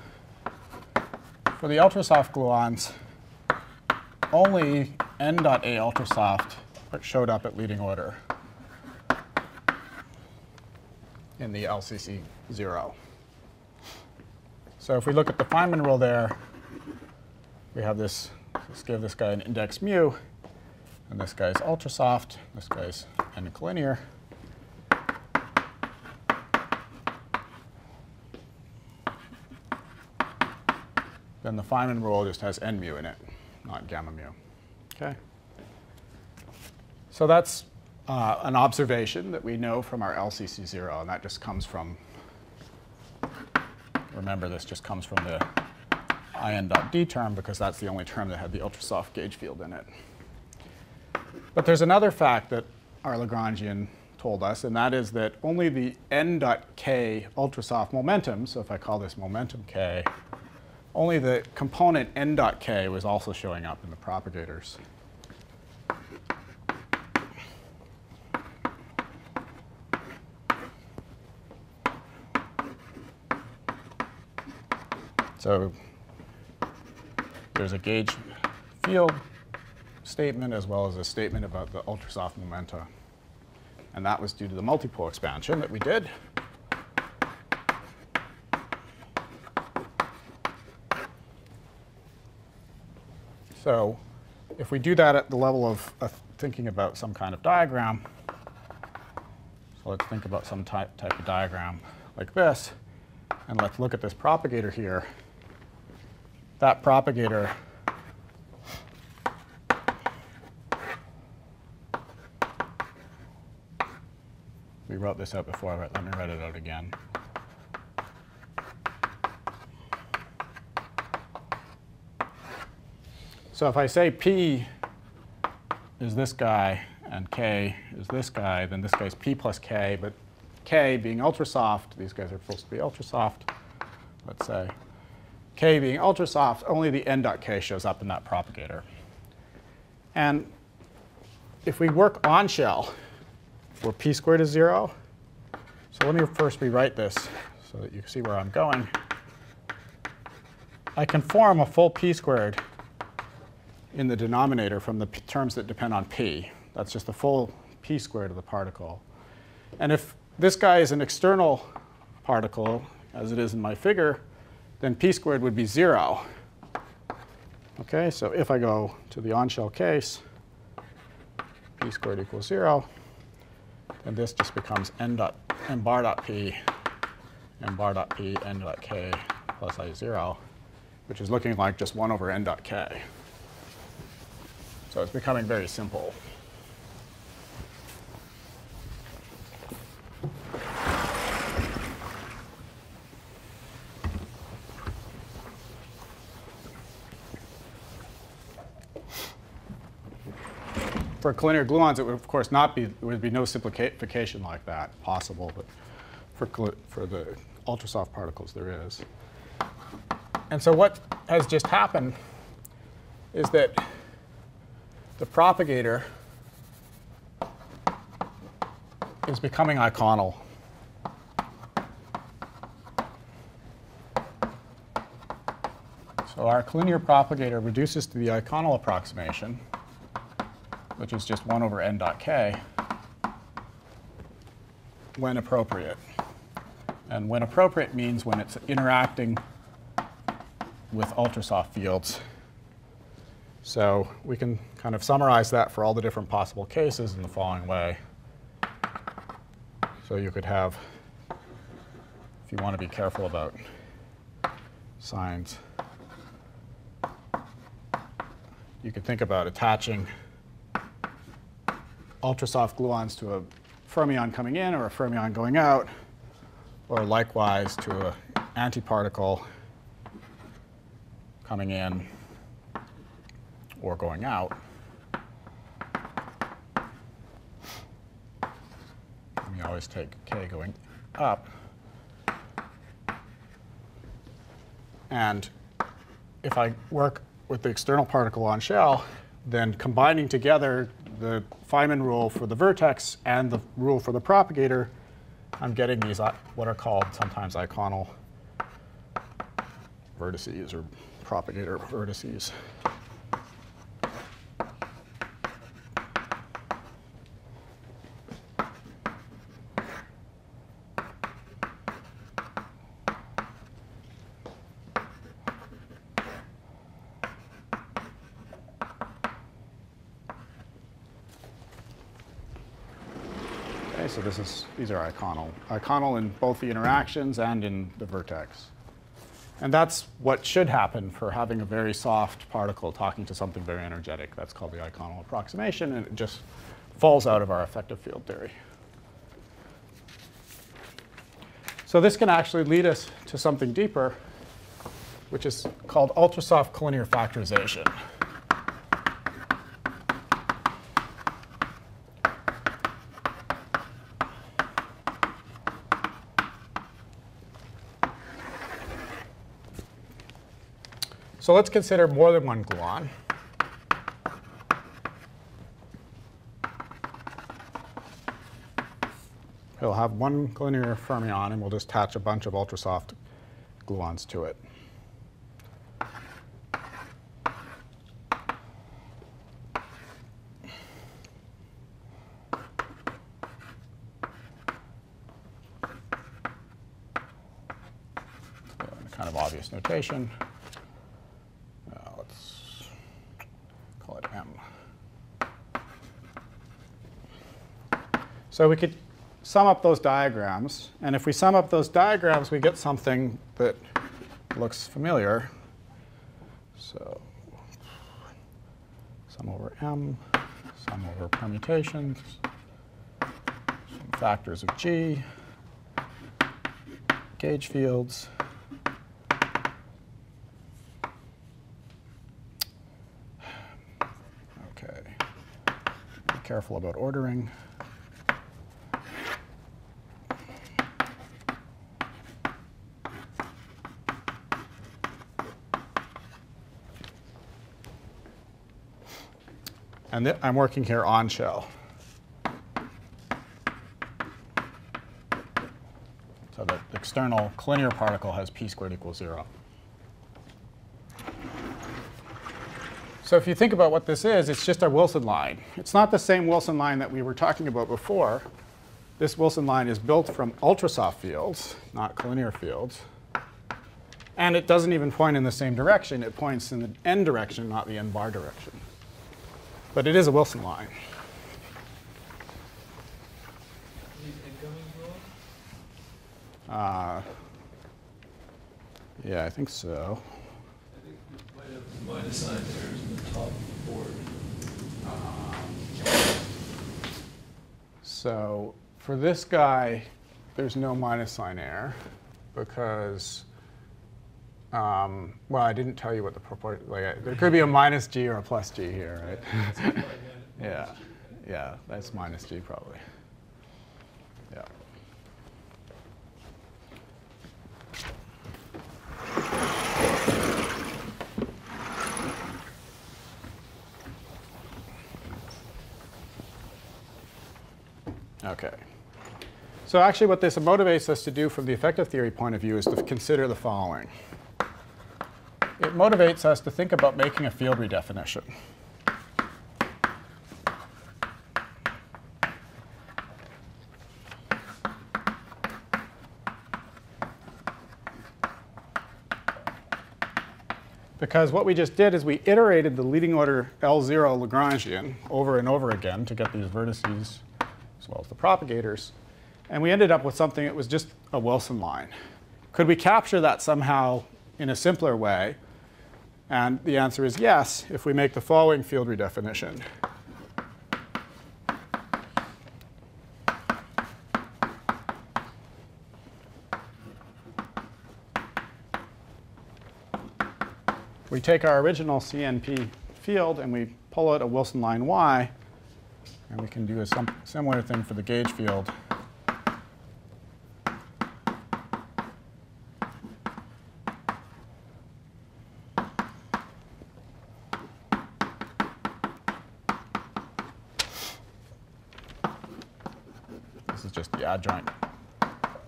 For the ultrasoft gluons, only n.a ultrasoft showed up at leading order in the LCC 0. So if we look at the Feynman rule there, we have this, let's give this guy an index mu, and this guy's ultrasoft, this guy's n collinear. Then the Feynman rule just has n mu in it, not gamma mu. Okay. So that's uh, an observation that we know from our LCC0, and that just comes from, remember this just comes from the in.d term because that's the only term that had the ultrasoft gauge field in it. But there's another fact that our Lagrangian told us, and that is that only the n.k ultrasoft momentum, so if I call this momentum k, only the component n.k was also showing up in the propagators. So there's a gauge field statement as well as a statement about the ultrasoft momenta. And that was due to the multipole expansion that we did. So if we do that at the level of, of thinking about some kind of diagram, so let's think about some type, type of diagram like this, and let's look at this propagator here. That propagator we wrote this out before, but let me write it out again. So if I say P is this guy and K is this guy, then this guy's P plus K, but K being ultra soft, these guys are supposed to be ultra soft, let's say. K being ultra soft, only the n dot K shows up in that propagator. And if we work on shell, where P squared is zero, so let me first rewrite this so that you can see where I'm going. I can form a full P squared in the denominator from the terms that depend on P. That's just the full P squared of the particle. And if this guy is an external particle, as it is in my figure, then P squared would be zero. Okay, so if I go to the on-shell case, P squared equals zero, then this just becomes n dot n bar dot P, n bar dot P, n dot K plus I zero, which is looking like just one over n dot K. So it's becoming very simple. For collinear gluons, it would of course not be, there would be no simplification like that possible, but for, for the ultrasoft particles there is. And so what has just happened is that the propagator is becoming eikonal. So our collinear propagator reduces to the eikonal approximation, which is just 1 over n dot k, when appropriate. And when appropriate means when it's interacting with ultrasoft fields. So we can kind of summarize that for all the different possible cases in the following way. So you could have, if you want to be careful about signs, you could think about attaching ultrasoft gluons to a fermion coming in or a fermion going out, or likewise to an antiparticle coming in or going out. And we always take k going up. And if I work with the external particle on shell, then combining together the Feynman rule for the vertex and the rule for the propagator, I'm getting these uh, what are called sometimes eikonal vertices or propagator vertices. so this is, these are eikonal. Eikonal in both the interactions and in the vertex. And that's what should happen for having a very soft particle talking to something very energetic. That's called the eikonal approximation, and it just falls out of our effective field theory. So this can actually lead us to something deeper, which is called ultrasoft collinear factorization. So let's consider more than one gluon. He'll have one collinear fermion, and we'll just attach a bunch of ultrasoft gluons to it. kind of obvious notation. So we could sum up those diagrams. And if we sum up those diagrams, we get something that looks familiar. So sum over m, sum over permutations, some factors of g, gauge fields. Okay, be careful about ordering. And I'm working here on shell. So the external collinear particle has p squared equals 0. So if you think about what this is, it's just our Wilson line. It's not the same Wilson line that we were talking about before. This Wilson line is built from ultrasoft fields, not collinear fields. And it doesn't even point in the same direction. It points in the n direction, not the n bar direction. But it is a Wilson line. Uh, yeah, I think so. I think we might have errors in the top board. So for this guy, there's no minus sign error because, um, well, I didn't tell you what the proportion, like, I- there could be a minus g or a plus g here, right? Yeah, yeah, that's minus g probably. Yeah. Okay. So actually what this motivates us to do from the effective theory point of view is to consider the following. It motivates us to think about making a field redefinition. Because what we just did is we iterated the leading order L0 Lagrangian over and over again to get these vertices as well as the propagators. And we ended up with something that was just a Wilson line. Could we capture that somehow in a simpler way? And the answer is yes, if we make the following field redefinition. We take our original CNP field and we pull out a Wilson line Y, and we can do a similar thing for the gauge field. This is just the adjoint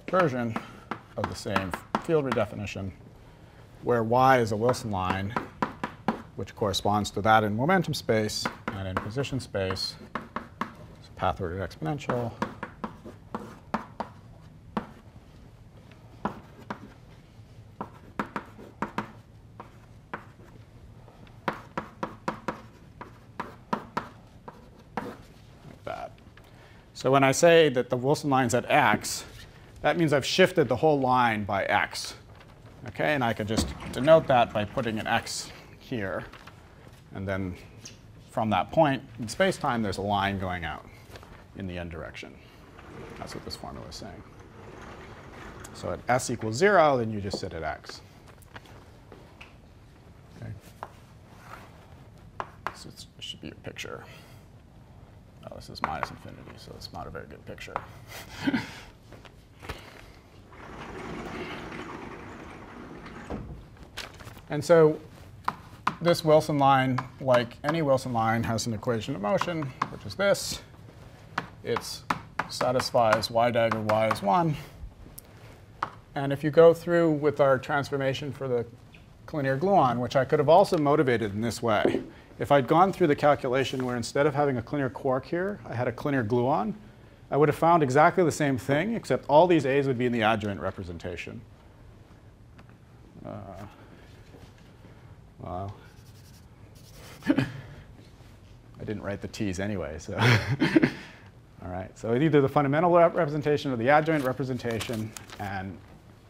version of the same field redefinition, where y is a Wilson line, which corresponds to that in momentum space and in position space. It's a path ordered exponential. Like that. So when I say that the Wilson line's at x, that means I've shifted the whole line by x. Okay, and I could just denote that by putting an x here. And then from that point in space-time, there's a line going out in the n direction. That's what this formula is saying. So at s equals 0, then you just sit at x. Okay. So it should be a picture. This is minus infinity, so it's not a very good picture. and so this Wilson line, like any Wilson line, has an equation of motion, which is this. It satisfies y dagger y is 1. And if you go through with our transformation for the collinear gluon, which I could have also motivated in this way, if I'd gone through the calculation where instead of having a collinear quark here, I had a collinear gluon, I would have found exactly the same thing, except all these a's would be in the adjoint representation. Uh. I didn't write the t's anyway, so. All right, so either the fundamental rep representation or the adjoint representation, and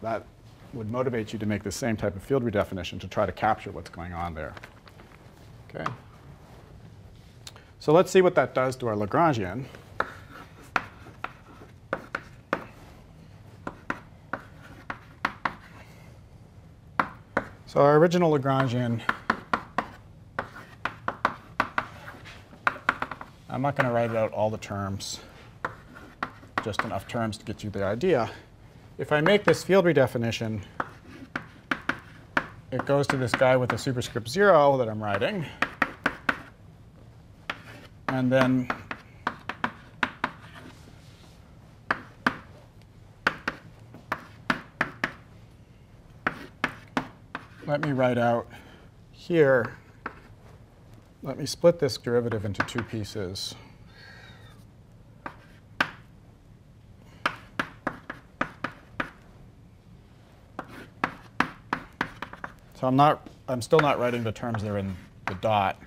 that would motivate you to make the same type of field redefinition to try to capture what's going on there. Okay. So let's see what that does to our Lagrangian. So our original Lagrangian, I'm not going to write out all the terms, just enough terms to get you the idea. If I make this field redefinition, it goes to this guy with a superscript 0 that I'm writing. And then let me write out here, let me split this derivative into two pieces. So I'm not, I'm still not writing the terms that are in the dot.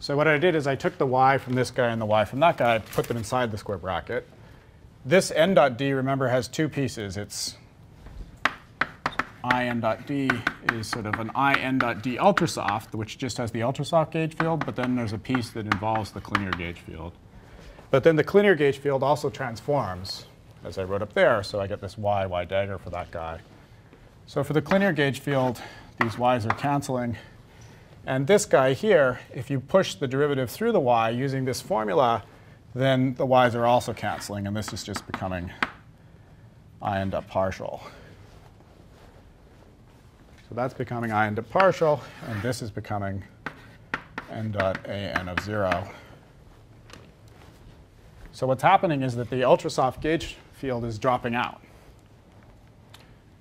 So what I did is I took the y from this guy and the y from that guy, put them inside the square bracket. This n dot d, remember, has two pieces. It's i n dot d is sort of an i n dot d ultrasoft, which just has the ultrasoft gauge field, but then there's a piece that involves the collinear gauge field. But then the collinear gauge field also transforms as I wrote up there. So I get this y, y dagger for that guy. So for the collinear gauge field, these y's are canceling. And this guy here, if you push the derivative through the y using this formula, then the y's are also canceling. And this is just becoming i n dot partial. So that's becoming i n dot partial. And this is becoming n dot a n of 0. So what's happening is that the ultrasoft gauge field is dropping out.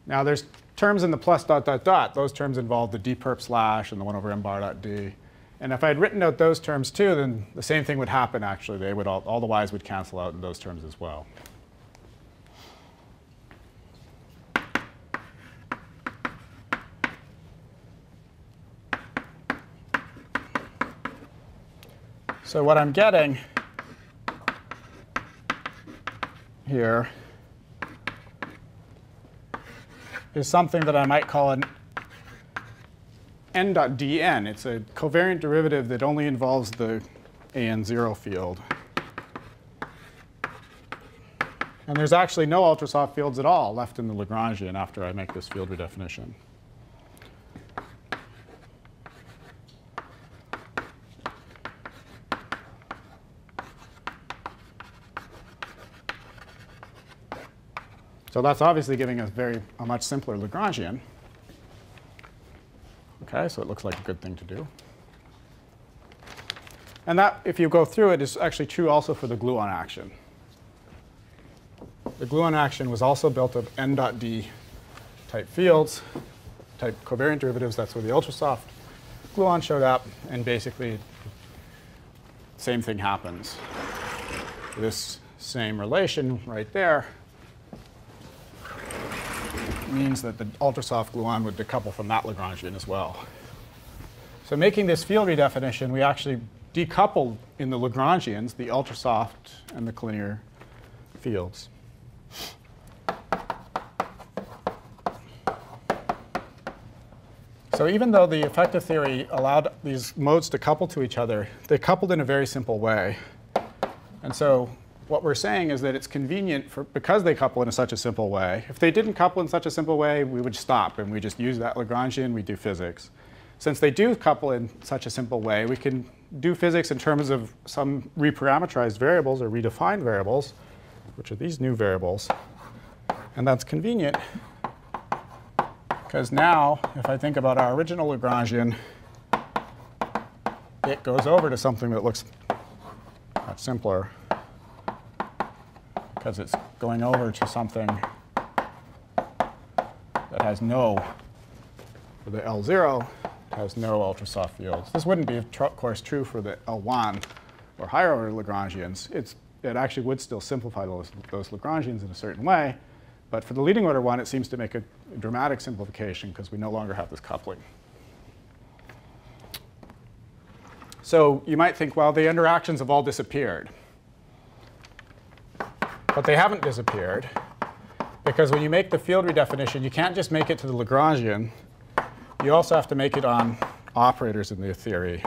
Now there's terms in the plus dot dot dot. Those terms involve the d perp slash and the 1 over n bar dot d. And if I had written out those terms too, then the same thing would happen actually. They would all, all the y's would cancel out in those terms as well. So what I'm getting here is something that I might call an n dot dn. It's a covariant derivative that only involves the an0 field. And there's actually no ultrasoft fields at all left in the Lagrangian after I make this field redefinition. So that's obviously giving us very a much simpler Lagrangian. Okay, so it looks like a good thing to do. And that, if you go through it, is actually true also for the gluon action. The gluon action was also built of n dot d type fields, type covariant derivatives. That's where the ultrasoft gluon showed up. And basically, same thing happens. This same relation right there means that the ultrasoft gluon would decouple from that Lagrangian as well. So making this field redefinition, we actually decoupled in the Lagrangians the ultrasoft and the collinear fields. So even though the effective theory allowed these modes to couple to each other, they coupled in a very simple way. And so what we're saying is that it's convenient for, because they couple in such a simple way. If they didn't couple in such a simple way, we would stop and we just use that Lagrangian, we do physics. Since they do couple in such a simple way, we can do physics in terms of some reparameterized variables or redefined variables, which are these new variables. And that's convenient because now, if I think about our original Lagrangian, it goes over to something that looks much simpler because it's going over to something that has no, for the L0, has no ultrasoft fields. This wouldn't be, of course, true for the L1 or higher order Lagrangians. It's, it actually would still simplify those, those Lagrangians in a certain way. But for the leading order one, it seems to make a, a dramatic simplification because we no longer have this coupling. So you might think, well, the interactions have all disappeared. But they haven't disappeared because when you make the field redefinition, you can't just make it to the Lagrangian. You also have to make it on operators in the theory.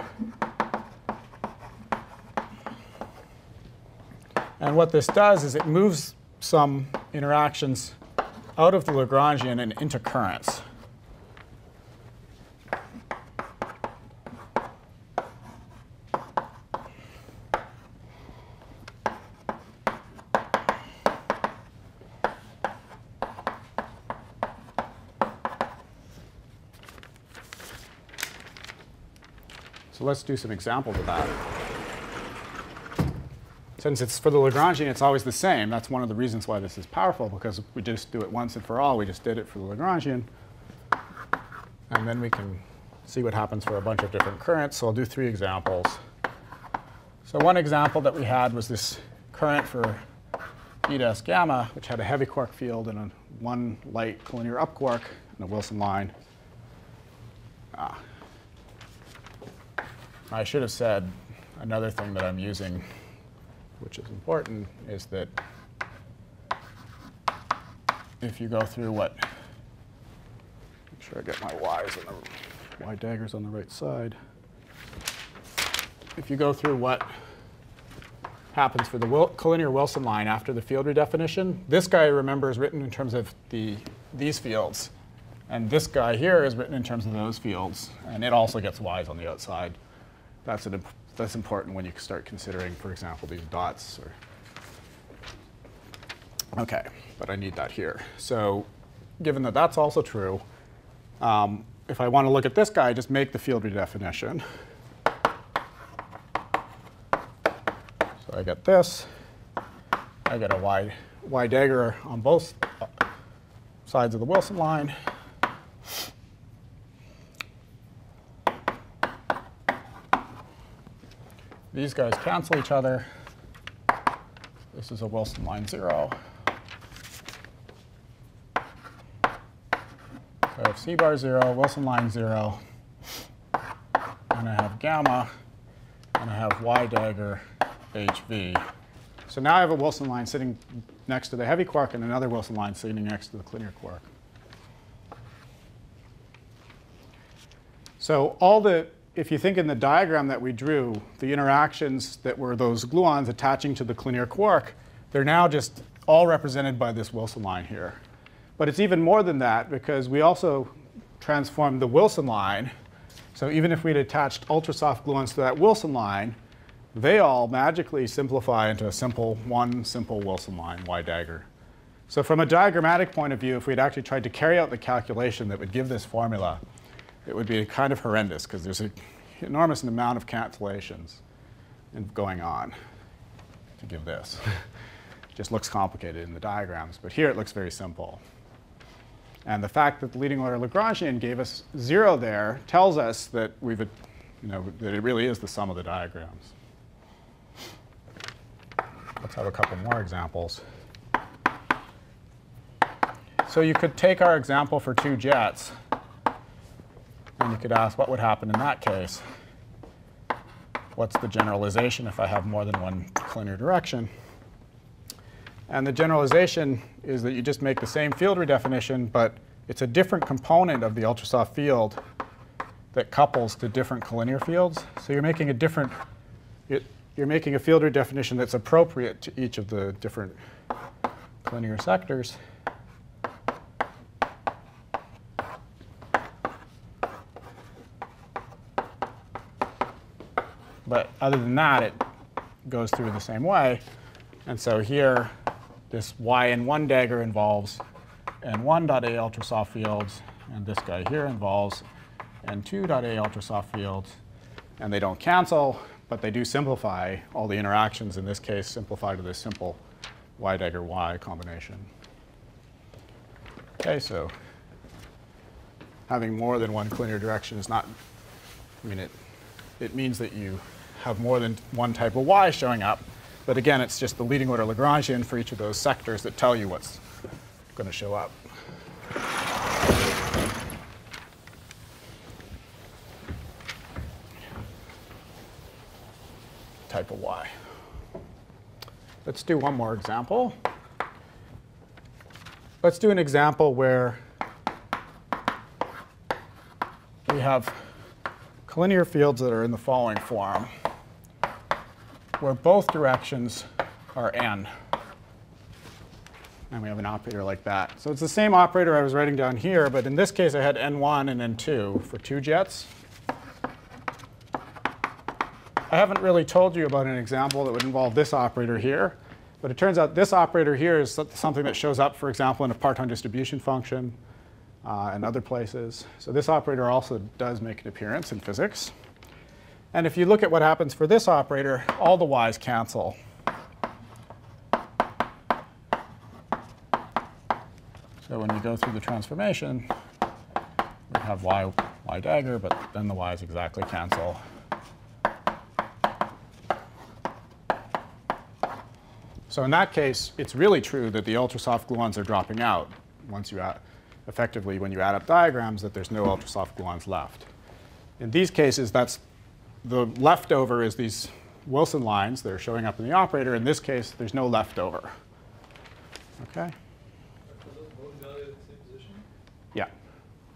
And what this does is it moves some interactions out of the Lagrangian and into currents. Let's do some examples of that. Since it's for the Lagrangian, it's always the same. That's one of the reasons why this is powerful, because we just do it once and for all. We just did it for the Lagrangian. And then we can see what happens for a bunch of different currents. So I'll do three examples. So one example that we had was this current for e s gamma, which had a heavy quark field and a one light collinear up quark and a Wilson line. I should have said another thing that I'm using, which is important, is that if you go through what, make sure I get my y's and the y daggers on the right side. If you go through what happens for the Wil collinear Wilson line after the field redefinition, this guy, remember, is written in terms of the, these fields. And this guy here is written in terms of those fields. And it also gets y's on the outside. That's, an, that's important when you start considering, for example, these dots. Or OK, but I need that here. So given that that's also true, um, if I want to look at this guy, just make the field redefinition. So I get this. I get a y, y dagger on both sides of the Wilson line. These guys cancel each other. This is a Wilson line 0. So I have C bar 0, Wilson line 0. And I have gamma. And I have Y dagger HV. So now I have a Wilson line sitting next to the heavy quark and another Wilson line sitting next to the collinear quark. So all the if you think in the diagram that we drew, the interactions that were those gluons attaching to the collinear quark, they're now just all represented by this Wilson line here. But it's even more than that because we also transformed the Wilson line. So even if we'd attached ultrasoft gluons to that Wilson line, they all magically simplify into a simple, one simple Wilson line, Y dagger. So from a diagrammatic point of view, if we'd actually tried to carry out the calculation that would give this formula, it would be kind of horrendous because there's an enormous amount of cancellations going on to give this. it just looks complicated in the diagrams, but here it looks very simple. And the fact that the leading order Lagrangian gave us zero there tells us that we've, you know, that it really is the sum of the diagrams. Let's have a couple more examples. So you could take our example for two jets and you could ask, what would happen in that case? What's the generalization if I have more than one collinear direction? And the generalization is that you just make the same field redefinition, but it's a different component of the ultrasoft field that couples to different collinear fields. So you're making a different, you're making a field redefinition that's appropriate to each of the different collinear sectors. But other than that, it goes through the same way. And so here, this y yn1 dagger involves n1.a ultrasoft fields, and this guy here involves n2.a ultrasoft fields. And they don't cancel, but they do simplify all the interactions, in this case, simplify to this simple y dagger y combination. OK, so having more than one collinear direction is not, I mean, it, it means that you have more than one type of y showing up. But again, it's just the leading order Lagrangian for each of those sectors that tell you what's going to show up. Type of y. Let's do one more example. Let's do an example where we have collinear fields that are in the following form where both directions are n. And we have an operator like that. So it's the same operator I was writing down here, but in this case I had n1 and n2 for two jets. I haven't really told you about an example that would involve this operator here. But it turns out this operator here is something that shows up, for example, in a parton distribution function uh, and other places. So this operator also does make an appearance in physics. And if you look at what happens for this operator, all the y's cancel. So when you go through the transformation, we have y, y dagger, but then the y's exactly cancel. So in that case, it's really true that the ultrasoft gluons are dropping out once you add, effectively, when you add up diagrams, that there's no ultrasoft gluons left. In these cases, that's the leftover is these Wilson lines that are showing up in the operator. In this case, there's no leftover. Okay? Yeah.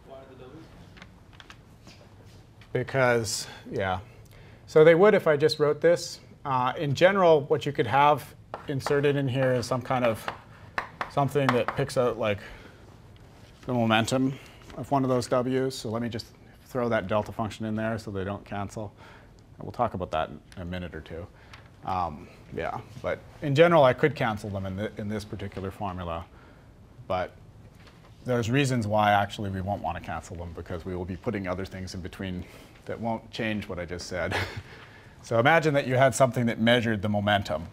Why are the doubles? Because, yeah. So they would if I just wrote this. Uh, in general, what you could have inserted in here is some kind of something that picks out like the momentum of one of those W's. So let me just throw that delta function in there so they don't cancel. We'll talk about that in a minute or two. Um, yeah, but in general, I could cancel them in, the, in this particular formula. But there's reasons why actually we won't want to cancel them because we will be putting other things in between that won't change what I just said. so imagine that you had something that measured the momentum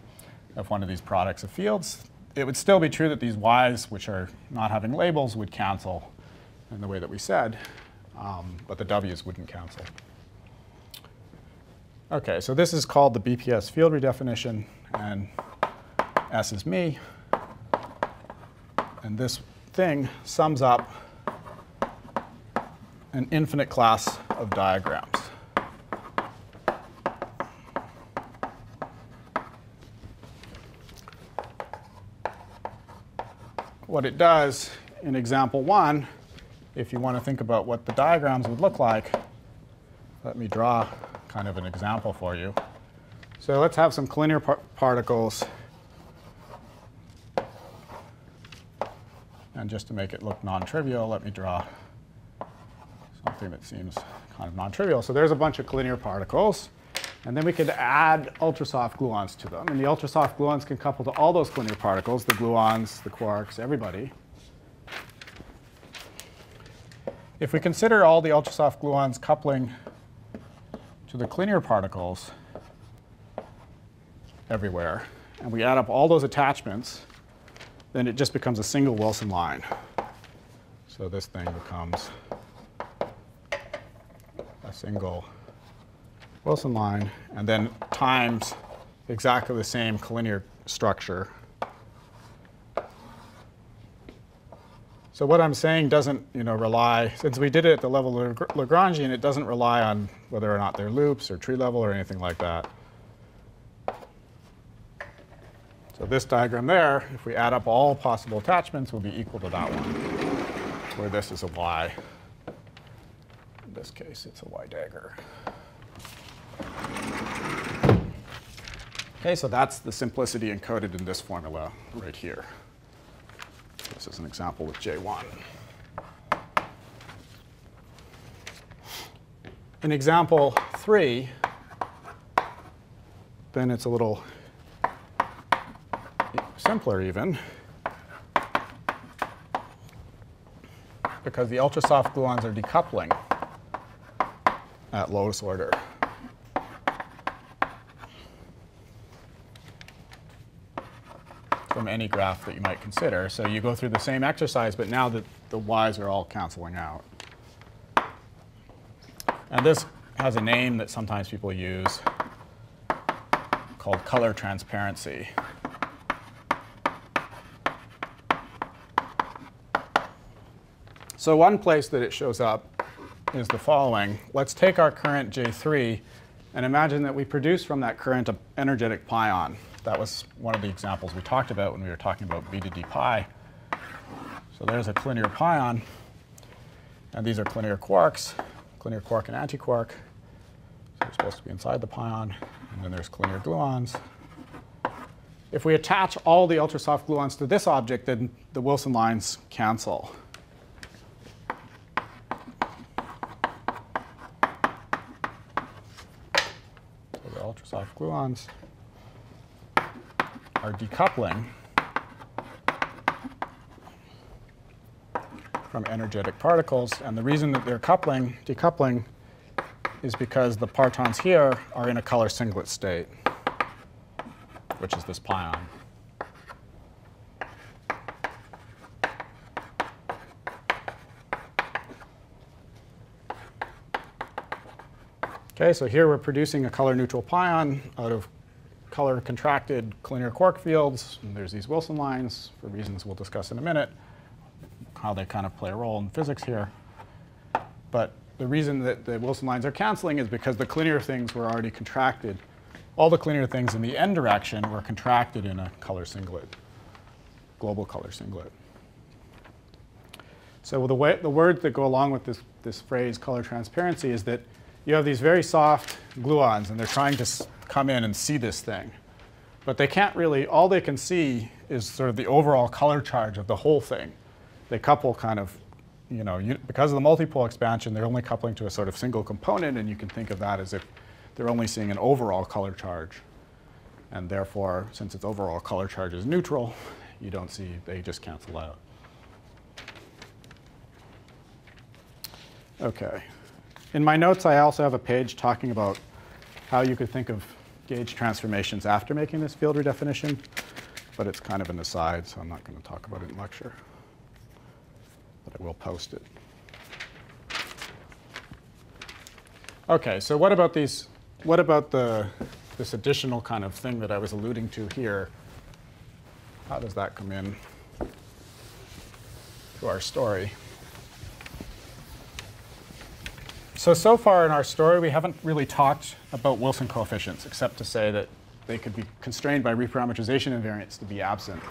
of one of these products of fields, it would still be true that these y's, which are not having labels, would cancel in the way that we said, um, but the w's wouldn't cancel. OK, so this is called the BPS field redefinition, and S is me. And this thing sums up an infinite class of diagrams. what it does in example one, if you want to think about what the diagrams would look like, let me draw kind of an example for you. So let's have some collinear par particles. And just to make it look non-trivial, let me draw something that seems kind of non-trivial. So there's a bunch of collinear particles. And then we could add ultrasoft gluons to them. And the ultrasoft gluons can couple to all those collinear particles, the gluons, the quarks, everybody. If we consider all the ultrasoft gluons coupling to the collinear particles everywhere, and we add up all those attachments, then it just becomes a single Wilson line. So this thing becomes a single Wilson line, and then times exactly the same collinear structure. So what I'm saying doesn't you know, rely, since we did it at the level of Lagrangian, it doesn't rely on whether or not they're loops or tree level or anything like that. So this diagram there, if we add up all possible attachments, will be equal to that one, where this is a y. In this case, it's a y dagger. Okay, so that's the simplicity encoded in this formula right here. This is an example with J1. In example 3, then it's a little simpler even, because the ultrasoft gluons are decoupling at lowest order. from any graph that you might consider. So you go through the same exercise, but now that the y's are all canceling out. And this has a name that sometimes people use called color transparency. So one place that it shows up is the following. Let's take our current J3 and imagine that we produce from that current an energetic pion. That was one of the examples we talked about when we were talking about B to D pi. So there's a collinear pion, and these are collinear quarks, collinear quark and antiquark. So they're supposed to be inside the pion, and then there's collinear gluons. If we attach all the ultrasoft gluons to this object, then the Wilson lines cancel. So the ultrasoft gluons are decoupling from energetic particles. And the reason that they're coupling, decoupling is because the partons here are in a color singlet state, which is this pion. Okay, so here we're producing a color neutral pion out of color contracted collinear quark fields. And there's these Wilson lines for reasons we'll discuss in a minute, how they kind of play a role in physics here. But the reason that the Wilson lines are canceling is because the collinear things were already contracted. All the collinear things in the n direction were contracted in a color singlet, global color singlet. So the, way, the words that go along with this, this phrase color transparency is that you have these very soft gluons, and they're trying to come in and see this thing. But they can't really, all they can see is sort of the overall color charge of the whole thing. They couple kind of, you know, you, because of the multipole expansion, they're only coupling to a sort of single component, and you can think of that as if they're only seeing an overall color charge. And therefore, since its overall color charge is neutral, you don't see, they just cancel out. Okay. In my notes, I also have a page talking about how you could think of gauge transformations after making this field redefinition, but it's kind of an aside, so I'm not going to talk about it in lecture. But I will post it. Okay, so what about these? What about the this additional kind of thing that I was alluding to here? How does that come in to our story? So, so far in our story, we haven't really talked about Wilson coefficients, except to say that they could be constrained by reparametrization invariance to be absent.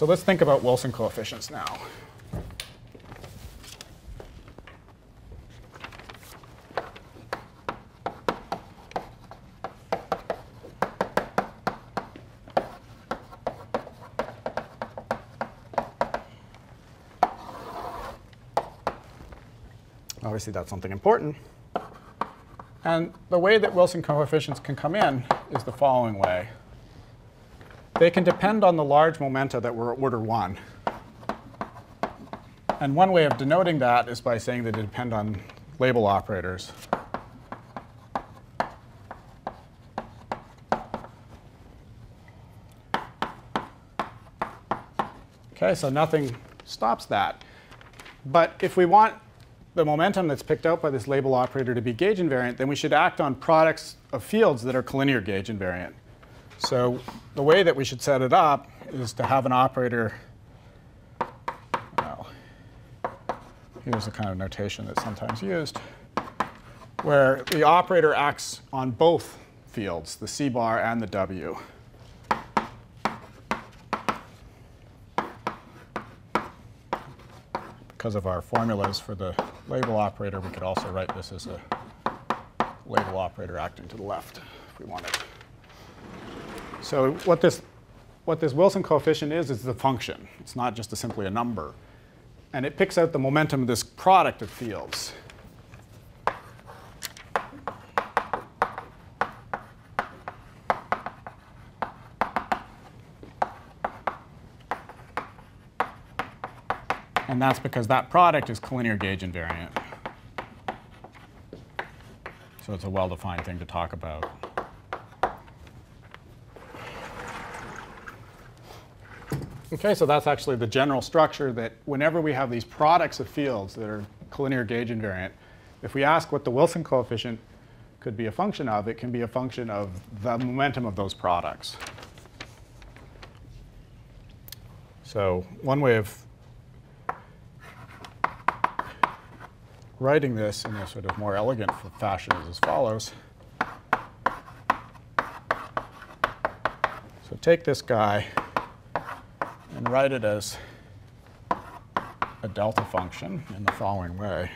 So let's think about Wilson coefficients now. Obviously, that's something important. And the way that Wilson coefficients can come in is the following way. They can depend on the large momenta that were order 1. And one way of denoting that is by saying that they depend on label operators. Okay, so nothing stops that. But if we want the momentum that's picked out by this label operator to be gauge invariant, then we should act on products of fields that are collinear gauge invariant. So the way that we should set it up is to have an operator. Well, here's the kind of notation that's sometimes used, where the operator acts on both fields, the C bar and the W. because of our formulas for the label operator, we could also write this as a label operator acting to the left if we wanted. So what this, what this Wilson coefficient is, is the function. It's not just a, simply a number. And it picks out the momentum of this product of fields. And that's because that product is collinear gauge invariant. So it's a well-defined thing to talk about. Okay, so that's actually the general structure that whenever we have these products of fields that are collinear gauge invariant, if we ask what the Wilson coefficient could be a function of, it can be a function of the momentum of those products. So one way of writing this in a sort of more elegant fashion is as follows. So take this guy and write it as a delta function in the following way.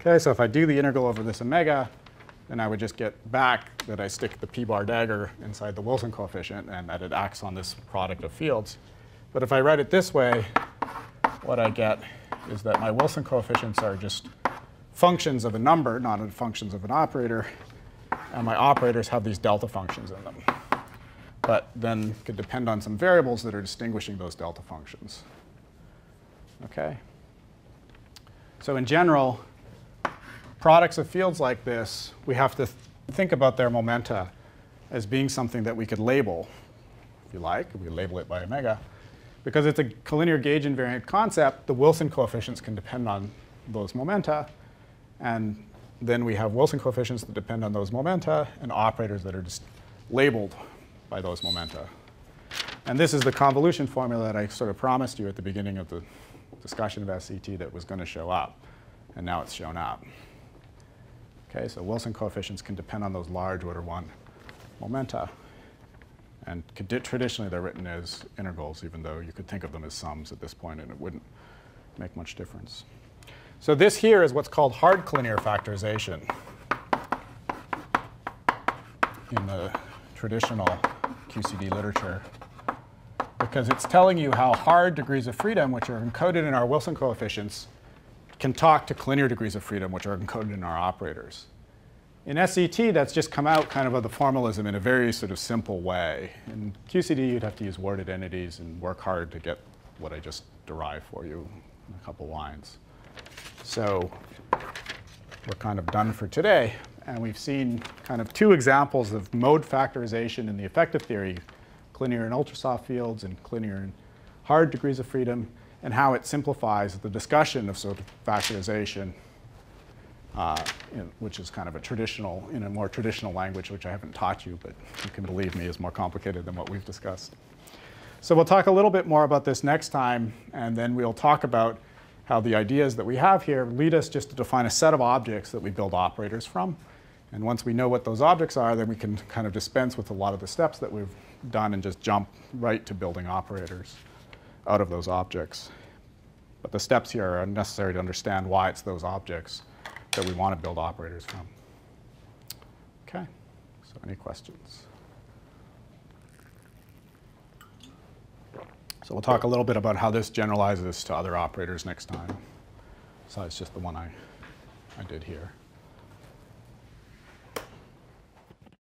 Okay, so if I do the integral over this omega, then I would just get back that I stick the p-bar dagger inside the Wilson coefficient and that it acts on this product of fields. But if I write it this way, what I get is that my Wilson coefficients are just functions of a number, not functions of an operator, and my operators have these delta functions in them. But then could depend on some variables that are distinguishing those delta functions. Okay? So in general, products of fields like this, we have to th think about their momenta as being something that we could label, if you like. We label it by omega. Because it's a collinear gauge invariant concept, the Wilson coefficients can depend on those momenta. And then we have Wilson coefficients that depend on those momenta and operators that are just labeled by those momenta. And this is the convolution formula that I sort of promised you at the beginning of the discussion of SCET that was going to show up. And now it's shown up. Okay, so Wilson coefficients can depend on those large order 1 momenta. And traditionally, they're written as integrals, even though you could think of them as sums at this point, and it wouldn't make much difference. So this here is what's called hard collinear factorization in the traditional QCD literature, because it's telling you how hard degrees of freedom, which are encoded in our Wilson coefficients, can talk to collinear degrees of freedom, which are encoded in our operators. In SCET, that's just come out kind of of the formalism in a very sort of simple way. In QCD, you'd have to use Ward identities and work hard to get what I just derived for you in a couple lines. So we're kind of done for today. And we've seen kind of two examples of mode factorization in the effective theory, collinear and ultrasoft fields and collinear and hard degrees of freedom, and how it simplifies the discussion of sort of factorization uh, in, which is kind of a traditional, in a more traditional language, which I haven't taught you, but you can believe me is more complicated than what we've discussed. So we'll talk a little bit more about this next time, and then we'll talk about how the ideas that we have here lead us just to define a set of objects that we build operators from. And once we know what those objects are, then we can kind of dispense with a lot of the steps that we've done and just jump right to building operators out of those objects. But the steps here are necessary to understand why it's those objects that we want to build operators from. Okay, so any questions? So we'll talk a little bit about how this generalizes to other operators next time. So it's just the one I, I did here.